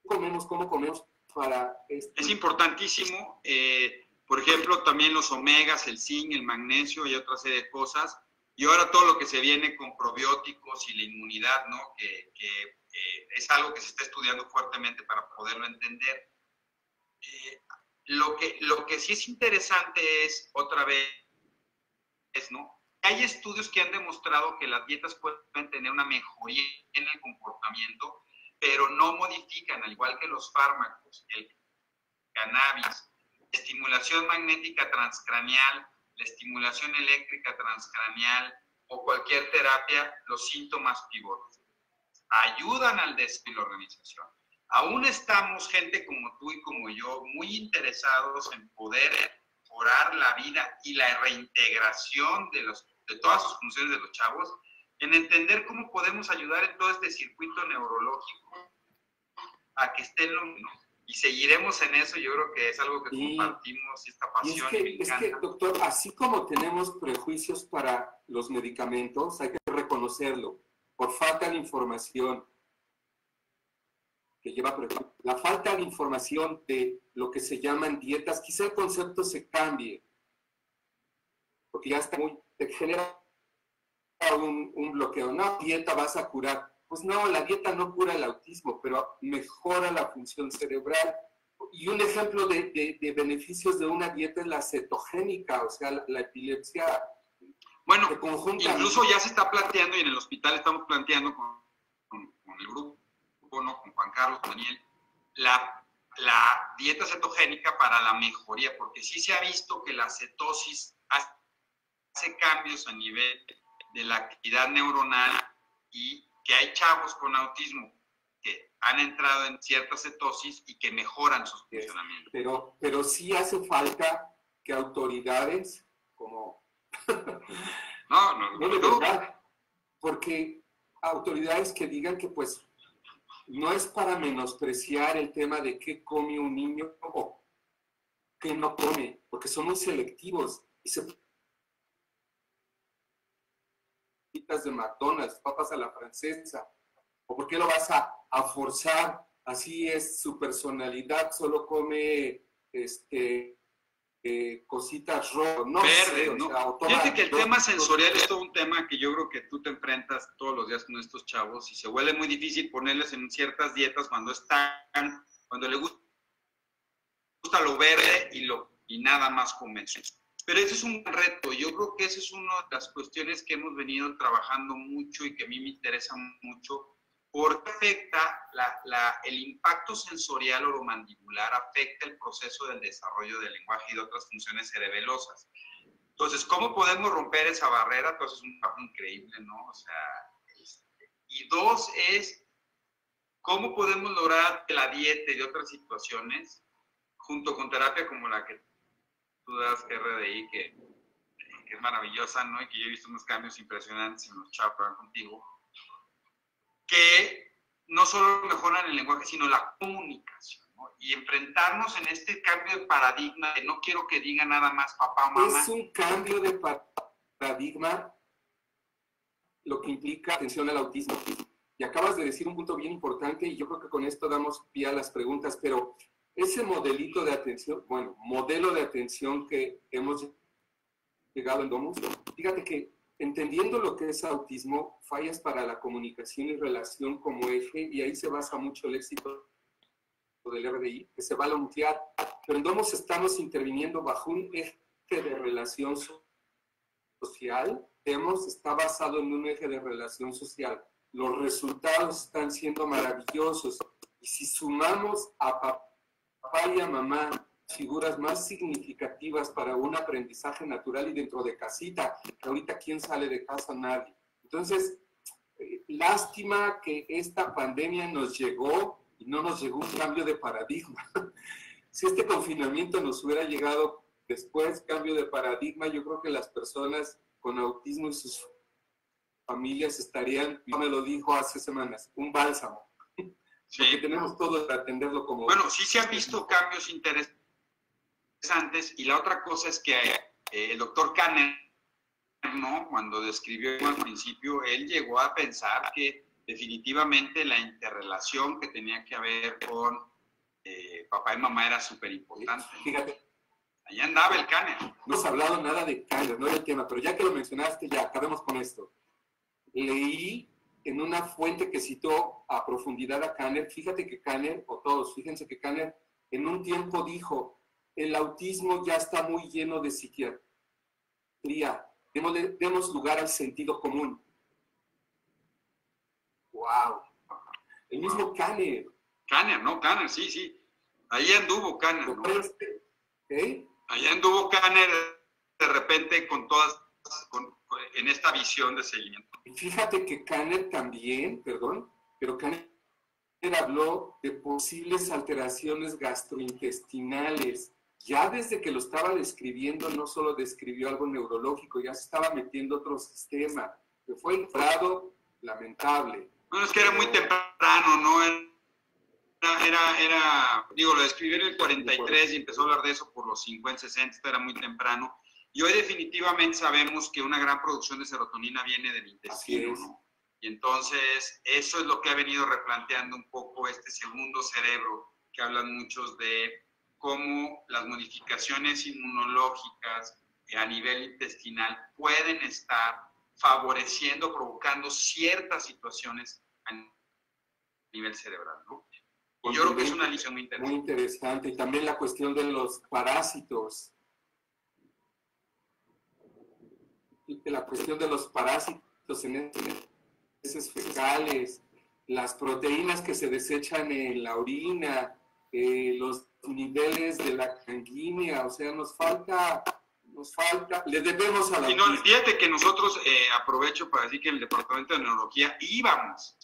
comemos? ¿Cómo comemos para esto? Es importantísimo. Eh, por ejemplo, también los omegas, el zinc, el magnesio y otra serie de cosas. Y ahora todo lo que se viene con probióticos y la inmunidad, ¿no? Que, eh, es algo que se está estudiando fuertemente para poderlo entender. Eh, lo, que, lo que sí es interesante es, otra vez, es, ¿no? Hay estudios que han demostrado que las dietas pueden tener una mejoría en el comportamiento, pero no modifican, al igual que los fármacos, el cannabis, estimulación magnética transcranial, la estimulación eléctrica transcranial o cualquier terapia, los síntomas pivotes. Ayudan al desarrollo de la organización aún estamos, gente como tú y como yo, muy interesados en poder mejorar la vida y la reintegración de, los, de todas sus funciones de los chavos, en entender cómo podemos ayudar en todo este circuito neurológico a que estén lo mismo. Y seguiremos en eso, yo creo que es algo que compartimos, esta pasión. Y es que, doctor, así como tenemos prejuicios para los medicamentos, hay que reconocerlo, por falta de información, que lleva, la falta de información de lo que se llaman dietas, quizá el concepto se cambie, porque ya está muy, te genera un, un bloqueo. No, dieta vas a curar. Pues no, la dieta no cura el autismo, pero mejora la función cerebral. Y un ejemplo de, de, beneficios de una dieta es la cetogénica, o sea, la, epilepsia. Bueno, incluso ya se está planteando y en el hospital estamos planteando con, con el grupo con Juan Carlos, Daniel, la, la dieta cetogénica para la mejoría, porque sí se ha visto que la cetosis hace cambios a nivel de la actividad neuronal y que hay chavos con autismo que han entrado en cierta cetosis y que mejoran sus funcionamientos. Pero, pero sí hace falta que autoridades como... no, no, no, no, porque autoridades que digan que pues no es para menospreciar el tema de qué come un niño o qué no come, porque son muy selectivos y se de McDonald's, papas a la francesa, o por qué lo vas a, a forzar, así es su personalidad, solo come este eh, cositas rojas, no Verde, ¿no? Fíjate que el tema sensorial es todo un tema que yo creo que tú te enfrentas todos los días con estos chavos y se vuelve muy difícil ponerles en ciertas dietas cuando están, cuando les gusta lo verde y, lo, y nada más convencional. Pero ese es un reto. Yo creo que esa es una de las cuestiones que hemos venido trabajando mucho y que a mí me interesa mucho, porque afecta el impacto sensorial oromandibular, afecta el proceso del desarrollo del lenguaje y de otras funciones cerebelosas. Entonces, ¿cómo podemos romper esa barrera? Entonces, es un trabajo increíble, ¿no? O sea, este, y dos es, ¿cómo podemos lograr que la dieta y otras situaciones, junto con terapia como la que tú das, RDI, que, que, es maravillosa, ¿no? Y que yo he visto unos cambios impresionantes en los chavos contigo, que no solo mejoran el lenguaje, sino la comunicación. ¿no? Y enfrentarnos en este cambio de paradigma de no quiero que diga nada más papá o mamá. Es un cambio de paradigma lo que implica atención al autismo. Y acabas de decir un punto bien importante y yo creo que con esto damos pie a las preguntas, pero ese modelito de atención, bueno, modelo de atención que hemos llegado en Domus, fíjate que entendiendo lo que es autismo, fallas para la comunicación y relación como eje, y ahí se basa mucho el éxito del RDI, que se va a longear. Pero en Domus estamos interviniendo bajo un eje de relación social. Demos está basado en un eje de relación social. Los resultados están siendo maravillosos. Y si sumamos a papá y a mamá figuras más significativas para un aprendizaje natural y dentro de casita, que ahorita quién sale de casa, nadie. Entonces, eh, lástima que esta pandemia nos llegó y no nos llegó un cambio de paradigma. si este confinamiento nos hubiera llegado después, cambio de paradigma, yo creo que las personas con autismo y sus familias estarían, me lo dijo hace semanas, un bálsamo. Porque tenemos todo para atenderlo como... Bueno, sí se han visto cambios interesantes antes Y la otra cosa es que eh, el doctor Kanner, ¿no? cuando describió al principio, él llegó a pensar que definitivamente la interrelación que tenía que haber con eh, papá y mamá era súper importante. Fíjate. Allá andaba el Kanner. No has hablado nada de Kanner, no el tema, pero ya que lo mencionaste, ya acabemos con esto. Leí en una fuente que citó a profundidad a Kanner, fíjate que Kanner, o todos, fíjense que Kanner en un tiempo dijo, el autismo ya está muy lleno de psiquiatría. Demos, lugar al sentido común. ¡Wow! El mismo Kanner. Kanner, ¿no? Kanner, sí, sí. Ahí anduvo Kanner. ¿no? ¿Eh? Ahí anduvo Kanner de repente con todas, en esta visión de seguimiento. Fíjate que Kanner también, perdón, pero Kanner habló de posibles alteraciones gastrointestinales ya desde que lo estaba describiendo, no solo describió algo neurológico, ya se estaba metiendo otro sistema, que fue entrado lamentable. Bueno, es que era muy temprano, ¿no? Era, era, digo, lo describió en el 43 y empezó a hablar de eso por los 50, 60, esto era muy temprano. Y hoy definitivamente sabemos que una gran producción de serotonina viene del intestino, ¿no? Y entonces eso es lo que ha venido replanteando un poco este segundo cerebro que hablan muchos de cómo las modificaciones inmunológicas a nivel intestinal pueden estar favoreciendo, provocando ciertas situaciones a nivel cerebral. ¿no? Y yo creo que es una lección muy interesante. Muy interesante. Y también la cuestión de los parásitos. La cuestión de los parásitos en heces fecales, las proteínas que se desechan en la orina, eh, los niveles de la sanguínea, o sea, nos falta, nos falta, le debemos a la... Y no, fíjate que nosotros, eh, aprovecho para decir que en el Departamento de Neurología íbamos,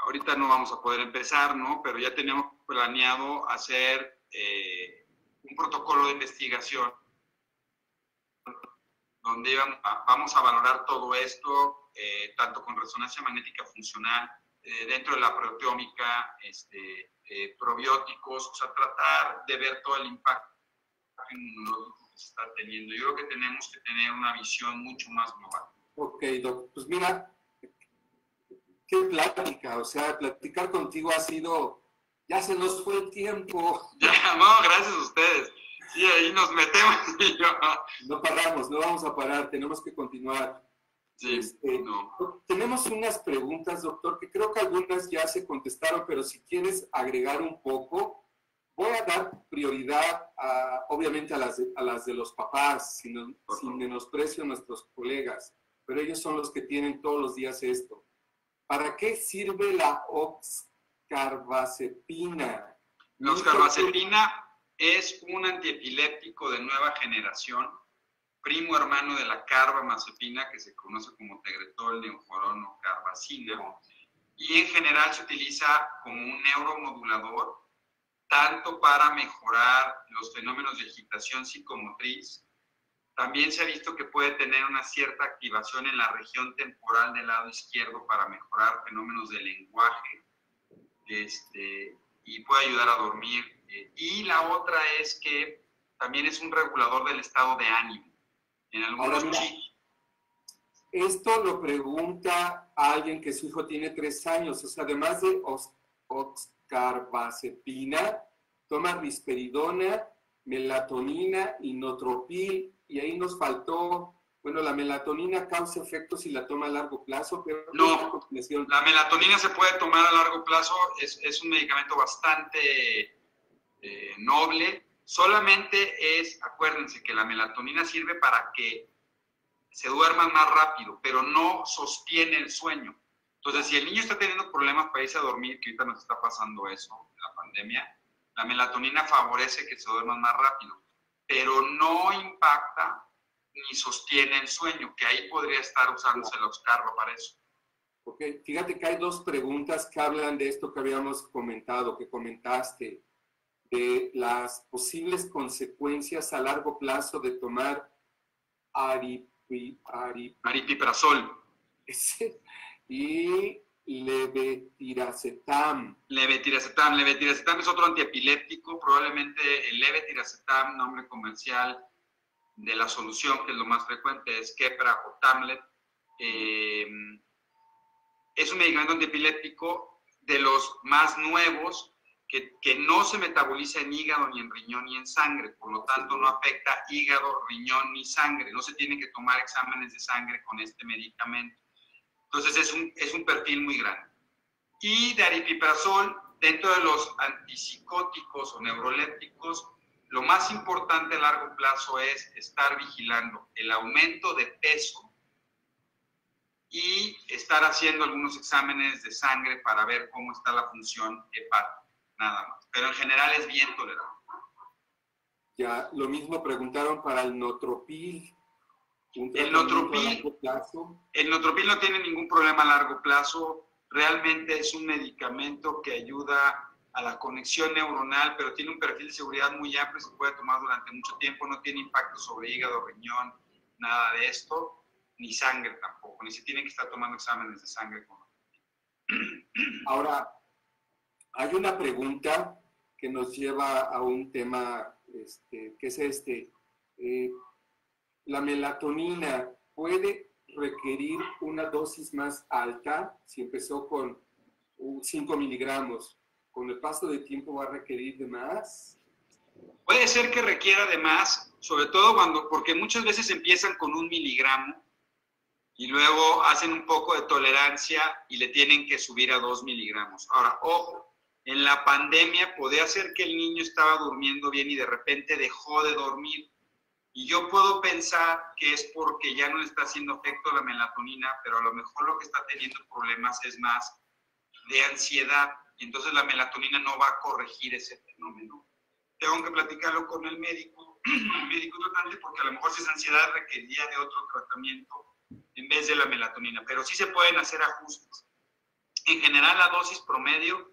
ahorita no vamos a poder empezar, ¿no? Pero ya teníamos planeado hacer eh, un protocolo de investigación donde vamos a valorar todo esto, eh, tanto con resonancia magnética funcional, dentro de la proteómica, este, eh, probióticos, o sea, tratar de ver todo el impacto inmunológico que se está teniendo. Yo creo que tenemos que tener una visión mucho más global. Ok, Doc, pues mira, qué plática, o sea, platicar contigo ha sido, ya se nos fue el tiempo. Ya, no, gracias a ustedes. Sí, ahí nos metemos y yo... No paramos, no vamos a parar, tenemos que continuar. Este, tenemos unas preguntas, doctor, que creo que algunas ya se contestaron, pero si quieres agregar un poco, voy a dar prioridad, a, obviamente, a las, de, a las de los papás, sin, sin menosprecio a nuestros colegas, pero ellos son los que tienen todos los días esto. ¿Para qué sirve la oxcarbazepina? La oxcarbazepina es un antiepiléptico de nueva generación, primo hermano de la carbamazepina, que se conoce como tegretol, neoforón o carbacina, y en general se utiliza como un neuromodulador tanto para mejorar los fenómenos de agitación psicomotriz. También se ha visto que puede tener una cierta activación en la región temporal del lado izquierdo para mejorar fenómenos de lenguaje este, y puede ayudar a dormir. Y la otra es que también es un regulador del estado de ánimo. En algunos Esto lo pregunta a alguien que su hijo tiene tres años, o sea, además de carbazepina, toma risperidona, melatonina, inotropil, y ahí nos faltó, bueno, la melatonina causa efectos si la toma a largo plazo, pero... No, la melatonina se puede tomar a largo plazo, es, es un medicamento bastante eh, noble, solamente es, acuérdense que la melatonina sirve para que se duerman más rápido, pero no sostiene el sueño. Entonces, si el niño está teniendo problemas para irse a dormir, que ahorita nos está pasando eso, la pandemia, la melatonina favorece que se duerman más rápido, pero no impacta ni sostiene el sueño, que ahí podría estar usándose el Oscarro para eso. Ok, fíjate que hay dos preguntas que hablan de esto que habíamos comentado, que comentaste, de las posibles consecuencias a largo plazo de tomar aripi, aripiprazol y levetiracetam. Levetiracetam. Levetiracetam es otro antiepiléptico, probablemente el levetiracetam, nombre comercial de la solución, que es lo más frecuente, es Kepra o Tamlet. Eh, es un medicamento antiepiléptico de los más nuevos que, que, no se metaboliza en hígado, ni en riñón, ni en sangre. Por lo tanto, no afecta hígado, riñón, ni sangre. No se tienen que tomar exámenes de sangre con este medicamento. Entonces es un, es un perfil muy grande. Y de aripiprazol, dentro de los antipsicóticos o neurolépticos, lo más importante a largo plazo es estar vigilando el aumento de peso y estar haciendo algunos exámenes de sangre para ver cómo está la función hepática, nada más. Pero en general es bien tolerable. Ya, lo mismo preguntaron para el notropil. El notropil, el notropil no tiene ningún problema a largo plazo. Realmente es un medicamento que ayuda a la conexión neuronal, pero tiene un perfil de seguridad muy amplio, se puede tomar durante mucho tiempo, no tiene impacto sobre hígado, riñón, nada de esto, ni sangre tampoco, ni se tiene que estar tomando exámenes de sangre. Ahora, hay una pregunta que nos lleva a un tema este, que es este. Eh, la melatonina puede requerir una dosis más alta, si empezó con 5 miligramos, con el paso del tiempo va a requerir de más. Puede ser que requiera de más, sobre todo cuando, porque muchas veces empiezan con un miligramo y luego hacen un poco de tolerancia y le tienen que subir a 2 miligramos. Ahora, ojo, en la pandemia podía ser que el niño estaba durmiendo bien y de repente dejó de dormir y yo puedo pensar que es porque ya no le está haciendo efecto la melatonina, pero a lo mejor lo que está teniendo problemas es más de ansiedad. Y entonces la melatonina no va a corregir ese fenómeno. Tengo que platicarlo con el médico, el médico tratante, porque a lo mejor si esa ansiedad requeriría de otro tratamiento en vez de la melatonina. Pero sí se pueden hacer ajustes. En general, la dosis promedio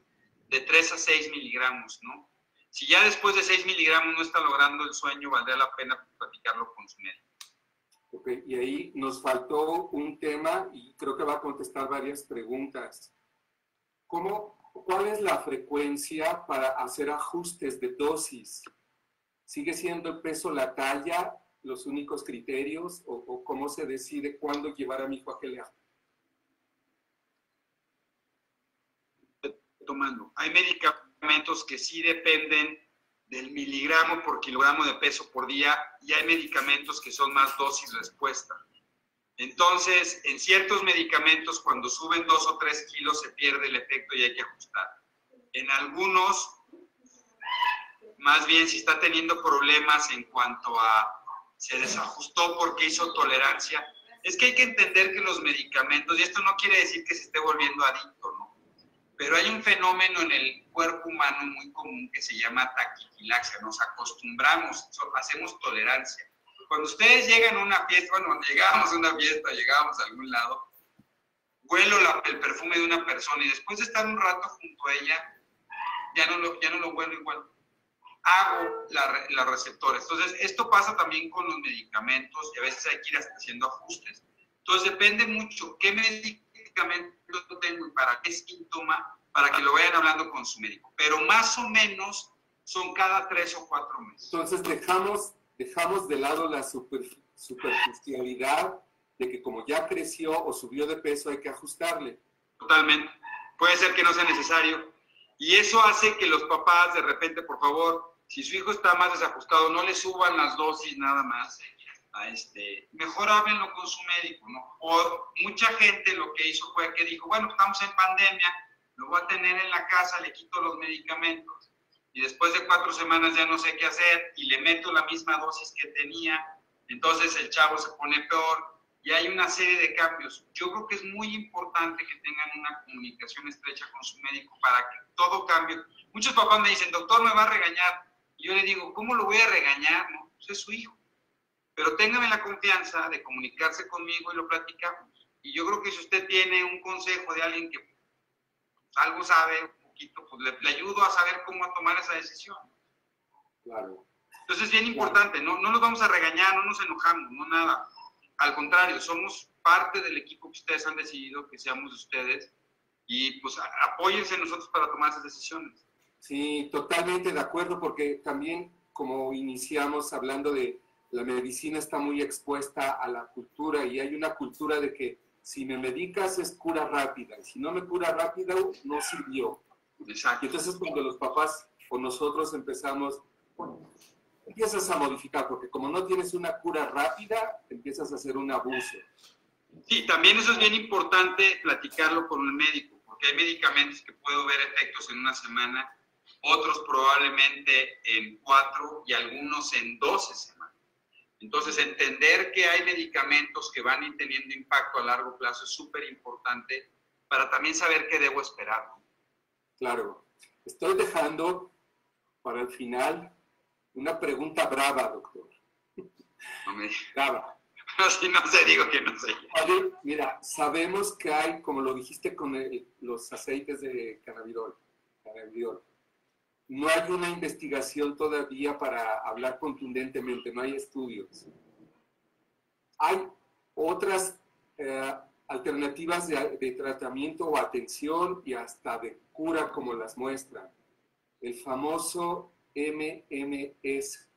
de 3 a 6 miligramos, ¿no? Si ya después de 6 miligramos no está logrando el sueño, valdría la pena platicarlo con su médico. Ok, y ahí nos faltó un tema y creo que va a contestar varias preguntas. ¿Cómo, ¿Cuál es la frecuencia para hacer ajustes de dosis? ¿Sigue siendo el peso, la talla, los únicos criterios? ¿O, o cómo se decide cuándo llevar a mi hijo a que le Tomando. Hay medicamentos que sí dependen del miligramo por kilogramo de peso por día y hay medicamentos que son más dosis respuesta. Entonces, en ciertos medicamentos, cuando suben dos o tres kilos, se pierde el efecto y hay que ajustar. En algunos, más bien si está teniendo problemas en cuanto a se desajustó porque hizo tolerancia. Es que hay que entender que los medicamentos, y esto no quiere decir que se esté volviendo adicto, ¿no? Pero hay un fenómeno en el cuerpo humano muy común que se llama taquifilaxia. Nos acostumbramos, hacemos tolerancia. Cuando ustedes llegan a una fiesta, bueno, cuando llegábamos a una fiesta, llegábamos a algún lado, huelo el perfume de una persona y después de estar un rato junto a ella, ya no lo, ya no lo huelo igual. Hago la, la receptora. Entonces, esto pasa también con los medicamentos y a veces hay que ir haciendo ajustes. Entonces, depende mucho qué medicamento tengo y para qué síntoma, para que lo vayan hablando con su médico. Pero más o menos son cada tres o cuatro meses. Entonces, dejamos, dejamos de lado la superficialidad de que como ya creció o subió de peso hay que ajustarle. Totalmente. Puede ser que no sea necesario. Y eso hace que los papás de repente, por favor, si su hijo está más desajustado, no le suban las dosis nada más. A este, mejor háblenlo con su médico, ¿no? O mucha gente lo que hizo fue que dijo, bueno, estamos en pandemia, lo voy a tener en la casa, le quito los medicamentos y después de cuatro semanas ya no sé qué hacer y le meto la misma dosis que tenía, entonces el chavo se pone peor y hay una serie de cambios. Yo creo que es muy importante que tengan una comunicación estrecha con su médico para que todo cambie. Muchos papás me dicen, doctor, me va a regañar. Y yo le digo, ¿cómo lo voy a regañar? No, pues es su hijo. Pero téngame la confianza de comunicarse conmigo y lo platicamos. Y yo creo que si usted tiene un consejo de alguien que algo sabe un poquito, pues le, le ayudo a saber cómo tomar esa decisión. Claro. Entonces es bien importante, no, no nos vamos a regañar, no nos enojamos, no nada al contrario, somos parte del equipo que ustedes han decidido que seamos ustedes y pues apóyense nosotros para tomar esas decisiones. Sí, totalmente de acuerdo, porque también como iniciamos hablando de la medicina está muy expuesta a la cultura y hay una cultura de que si me medicas es cura rápida y si no me cura rápida no sirvió. Exacto. Y entonces cuando los papás o nosotros empezamos, empiezas a modificar, porque como no tienes una cura rápida, empiezas a hacer un abuso. Sí, también eso es bien importante platicarlo con el médico, porque hay medicamentos que puedo ver efectos en una semana, otros probablemente en cuatro y algunos en doce semanas. Entonces, entender que hay medicamentos que van teniendo impacto a largo plazo es súper importante para también saber qué debo esperar. Claro. Estoy dejando para el final una pregunta brava, doctor. No me... Brava. No, si no sé, digo que no sé. Oye, mira, sabemos que hay, como lo dijiste con el, los aceites de cannabidol, cannabidol, no hay una investigación todavía para hablar contundentemente, no hay estudios. Hay otras eh, alternativas de, de, tratamiento o atención y hasta de cura como las muestran. El famoso MMS.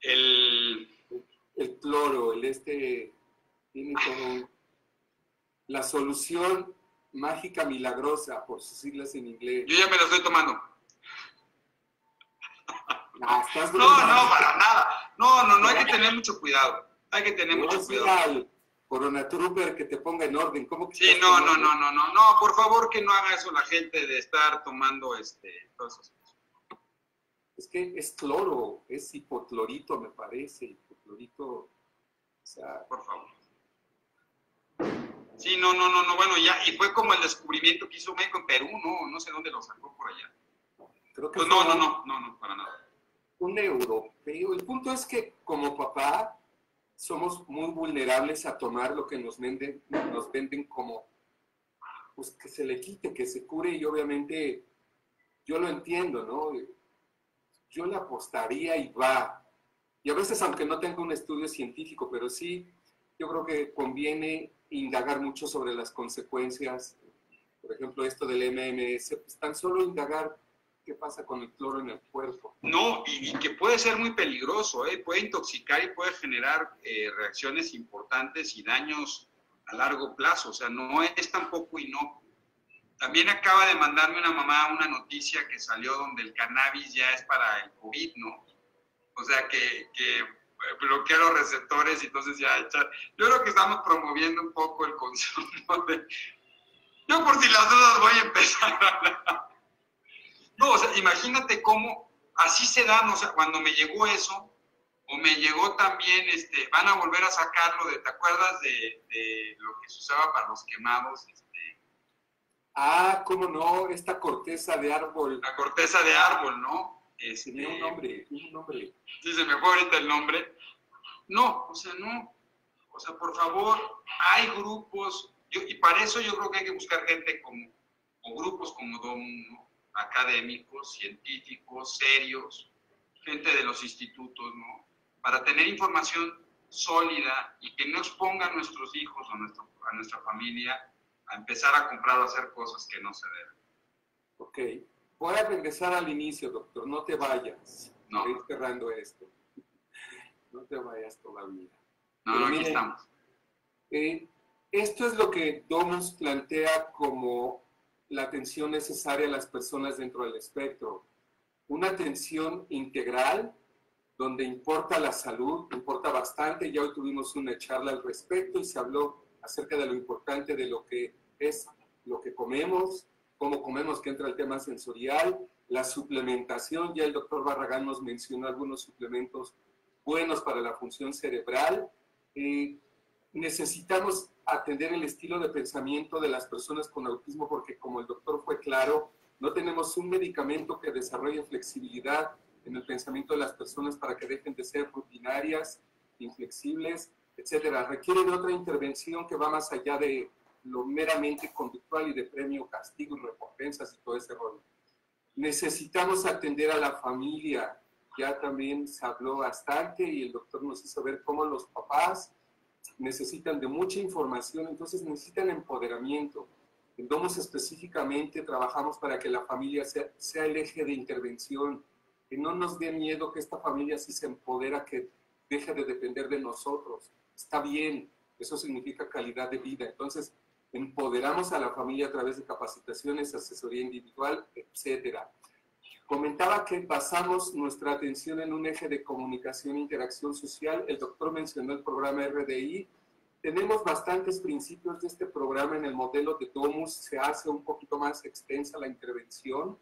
El... El cloro, el este, tiene como la solución mágica milagrosa, por sus siglas en inglés. Yo ya me lo estoy tomando. Ah, no, no, para nada. No, no, no hay que tener mucho cuidado. Hay que tener mucho cuidado. Corona Trooper que te ponga en orden. ¿Cómo que sí, no, no, no, no, no, no, por favor que no haga eso la gente de estar tomando este, cosas. Es que es cloro, es hipoclorito, me parece, hipoclorito, o sea... Por favor. Sí, no, no, no, no, bueno, ya, y fue como el descubrimiento que hizo México en Perú, ¿no? No sé dónde lo sacó por allá. Creo que pues no, no, no, no, no, para nada. Un europeo. El punto es que como papá somos muy vulnerables a tomar lo que nos venden, nos venden como, pues que se le quite, que se cure y obviamente yo lo entiendo, ¿no? Yo le apostaría y va. Y a veces, aunque no tenga un estudio científico, pero sí, yo creo que conviene indagar mucho sobre las consecuencias. Por ejemplo, esto del MMS, pues tan solo indagar qué pasa con el cloro en el cuerpo. No, y, que puede ser muy peligroso, ¿eh? puede intoxicar y puede generar eh, reacciones importantes y daños a largo plazo, o sea, no es tampoco inocuo. También acaba de mandarme una mamá una noticia que salió donde el cannabis ya es para el COVID, ¿no? O sea, que, que bloquea los receptores y entonces ya echar. Yo creo que estamos promoviendo un poco el consumo de... Yo por si las dudas voy a empezar a No, o sea, imagínate cómo así se dan, o sea, cuando me llegó eso, o me llegó también, este, van a volver a sacarlo de, ¿te acuerdas de, de lo que se usaba para los quemados? Este, ah, cómo no, esta corteza de árbol. La corteza de árbol, ¿no? Este, Tenía un nombre, un nombre. Sí, se me fue ahorita el nombre. No, o sea, no. O sea, por favor, hay grupos, y para eso yo creo que hay que buscar gente como, o grupos como DOM, académicos, científicos, serios, gente de los institutos, ¿no? Para tener información sólida y que no exponga a nuestros hijos o a, a nuestra familia a empezar a comprar o hacer cosas que no se deben. Ok. Voy a regresar al inicio, doctor. No te vayas. No. Ir cerrando esto. No te vayas todavía. No, no, aquí estamos. Eh, esto es lo que Domus plantea como la atención necesaria a las personas dentro del espectro. Una atención integral donde importa la salud, importa bastante. Ya hoy tuvimos una charla al respecto y se habló acerca de lo importante de lo que es lo que comemos, cómo comemos, que entra el tema sensorial, la suplementación, ya el doctor Barragán nos mencionó algunos suplementos buenos para la función cerebral. Eh, necesitamos atender el estilo de pensamiento de las personas con autismo porque como el doctor fue claro, no tenemos un medicamento que desarrolle flexibilidad en el pensamiento de las personas para que dejen de ser rutinarias, inflexibles, etcétera. Requiere de otra intervención que va más allá de lo meramente conductual y de premio, castigo y recompensas y todo ese rollo. Necesitamos atender a la familia. Ya también se habló bastante y el doctor nos hizo ver cómo los papás necesitan de mucha información, entonces necesitan empoderamiento. En Domus específicamente trabajamos para que la familia sea, sea el eje de intervención, que no nos dé miedo que esta familia sí se empodera, que deje de depender de nosotros. Está bien, eso significa calidad de vida. Entonces, empoderamos a la familia a través de capacitaciones, asesoría individual, etcétera. Comentaba que basamos nuestra atención en un eje de comunicación e interacción social. El doctor mencionó el programa RDI. Tenemos bastantes principios de este programa en el modelo de Domus. Se hace un poquito más extensa la intervención,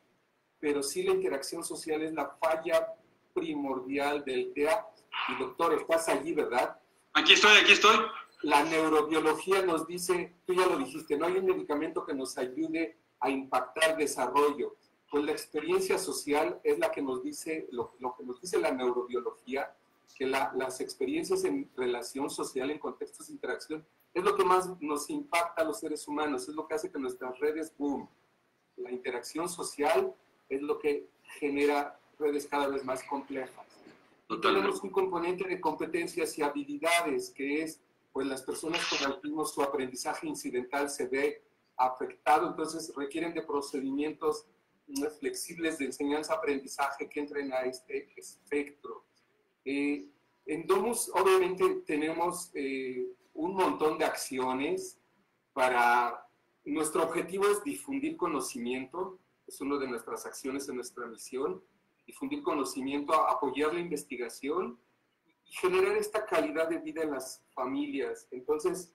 pero sí la interacción social es la falla primordial del TEA. Y doctor, estás allí, ¿verdad? Aquí estoy, aquí estoy la neurobiología nos dice, tú ya lo dijiste, no hay un medicamento que nos ayude a impactar desarrollo. Pues la experiencia social es la que nos dice, lo, que nos dice la neurobiología, que las experiencias en relación social, en contextos de interacción, es lo que más nos impacta a los seres humanos, es lo que hace que nuestras redes boom. La interacción social es lo que genera redes cada vez más complejas. Y tenemos un componente de competencias y habilidades, que es pues las personas con autismo, su aprendizaje incidental se ve afectado, entonces requieren de procedimientos flexibles de enseñanza-aprendizaje que entren a este espectro. Eh, en Domus, obviamente, tenemos eh, un montón de acciones para... Nuestro objetivo es difundir conocimiento, es una de nuestras acciones en nuestra misión, difundir conocimiento, apoyar la investigación generar esta calidad de vida en las familias. Entonces,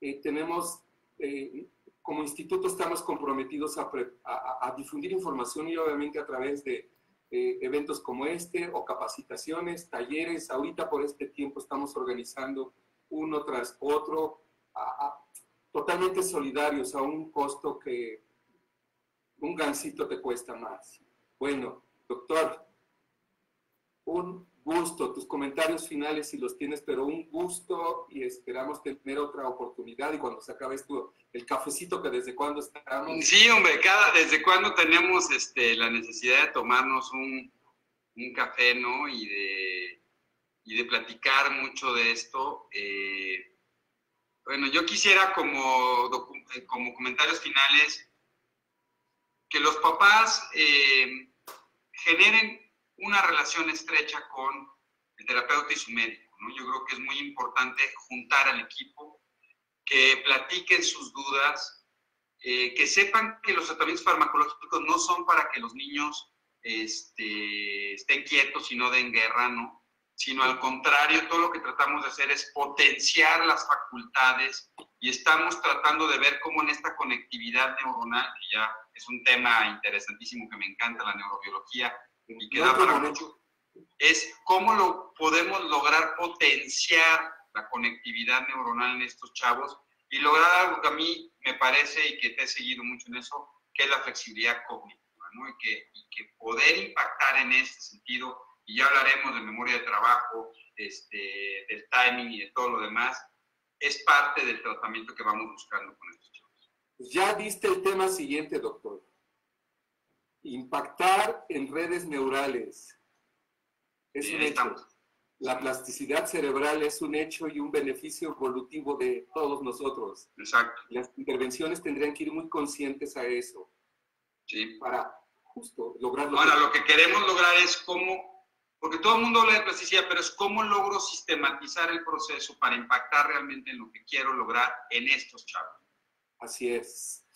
eh, tenemos, eh, como instituto estamos comprometidos a, a, difundir información y obviamente a través de eh, eventos como este o capacitaciones, talleres. Ahorita por este tiempo estamos organizando uno tras otro, totalmente solidarios a un costo que un gancito te cuesta más. Bueno, doctor, un gusto, tus comentarios finales si los tienes, pero un gusto y esperamos tener otra oportunidad y cuando se acabe esto, el cafecito que desde cuándo estamos. Sí, hombre, cada, desde cuándo tenemos este, la necesidad de tomarnos un, un café, ¿no? Y de, y de platicar mucho de esto. Eh, bueno, yo quisiera como, como comentarios finales que los papás eh, generen una relación estrecha con el terapeuta y su médico. ¿no? Yo creo que es muy importante juntar al equipo, que platiquen sus dudas, eh, que sepan que los tratamientos farmacológicos no son para que los niños este, estén quietos y no den guerra, ¿no? sino al contrario, todo lo que tratamos de hacer es potenciar las facultades y estamos tratando de ver cómo en esta conectividad neuronal, que ya es un tema interesantísimo que me encanta, la neurobiología, y que da para mucho, es cómo lo podemos lograr potenciar la conectividad neuronal en estos chavos y lograr algo que a mí me parece y que te he seguido mucho en eso, que es la flexibilidad cognitiva, ¿no? Y que, y que poder impactar en este sentido y ya hablaremos de memoria de trabajo, este, del timing y de todo lo demás, es parte del tratamiento que vamos buscando con estos chavos. Pues ya viste el tema siguiente, doctor. Impactar en redes neurales. Es un hecho. La plasticidad cerebral es un hecho y un beneficio evolutivo de todos nosotros. Exacto. Las intervenciones tendrían que ir muy conscientes a eso. Sí. Para justo lograrlo. Ahora, lo que queremos lograr es cómo porque todo el mundo habla de plasticidad, pero es cómo logro sistematizar el proceso para impactar realmente en lo que quiero lograr en estos chavos. Así es.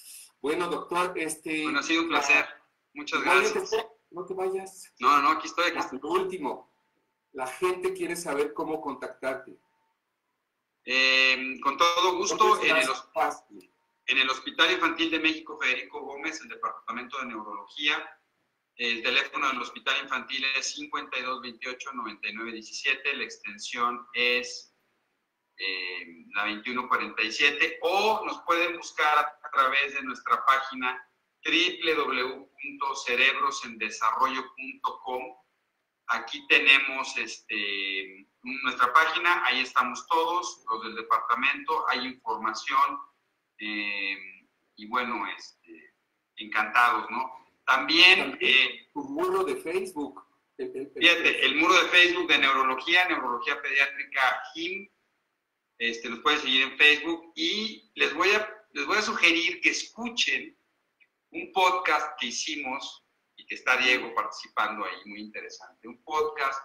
Bueno, doctor, este... Bueno, ha sido un placer. Muchas gracias. No te vayas. No, no, aquí estoy. Aquí estoy. Lo último, la gente quiere saber cómo contactarte. Eh, con todo gusto, en el, en el Hospital Infantil de México Federico Gómez, el Departamento de Neurología, el teléfono del hospital infantil es 5228-9917, la extensión es eh, la 2147 o nos pueden buscar a través de nuestra página www.cerebrosendesarrollo.com. Aquí tenemos este, nuestra página, ahí estamos todos, los del departamento, hay información eh, y bueno, este, encantados, ¿no? También... Eh, tu muro de Facebook. fíjate, el muro de Facebook de Neurología, Neurología Pediátrica HIM, este, nos pueden seguir en Facebook y les voy, a, les voy a sugerir que escuchen un podcast que hicimos y que está Diego participando ahí, muy interesante. Un podcast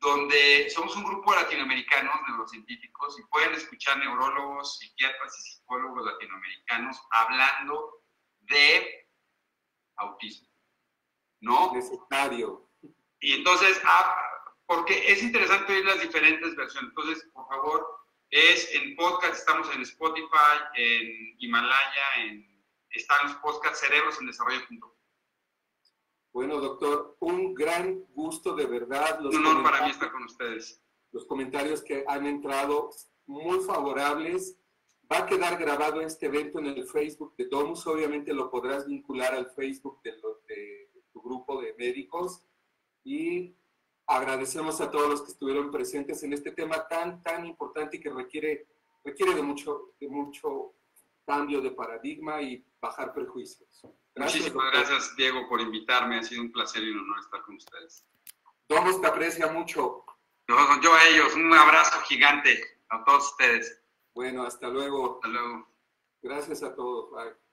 donde somos un grupo de latinoamericanos, neurocientíficos, y pueden escuchar neurólogos, psiquiatras y psicólogos latinoamericanos hablando de autismo. ¿No? Necesario. Y entonces, ah, porque es interesante oír las diferentes versiones. Entonces, por favor, es en podcast, estamos en Spotify, en Himalaya, en, están los podcasts cerebros en desarrollo. Bueno, doctor, un gran gusto de verdad. un honor para mí estar con ustedes. Los comentarios que han entrado muy favorables Va a quedar grabado este evento en el Facebook de Domus. Obviamente lo podrás vincular al Facebook de, tu grupo de médicos. Y agradecemos a todos los que estuvieron presentes en este tema tan, tan importante y que requiere, requiere de, mucho, de mucho cambio de paradigma y bajar prejuicios. Muchísimas gracias, Diego, por invitarme. Ha sido un placer y un honor estar con ustedes. Domus te aprecia mucho. yo a ellos. Un abrazo gigante a todos ustedes. Bueno, hasta luego. Hasta luego. Gracias a todos. Bye.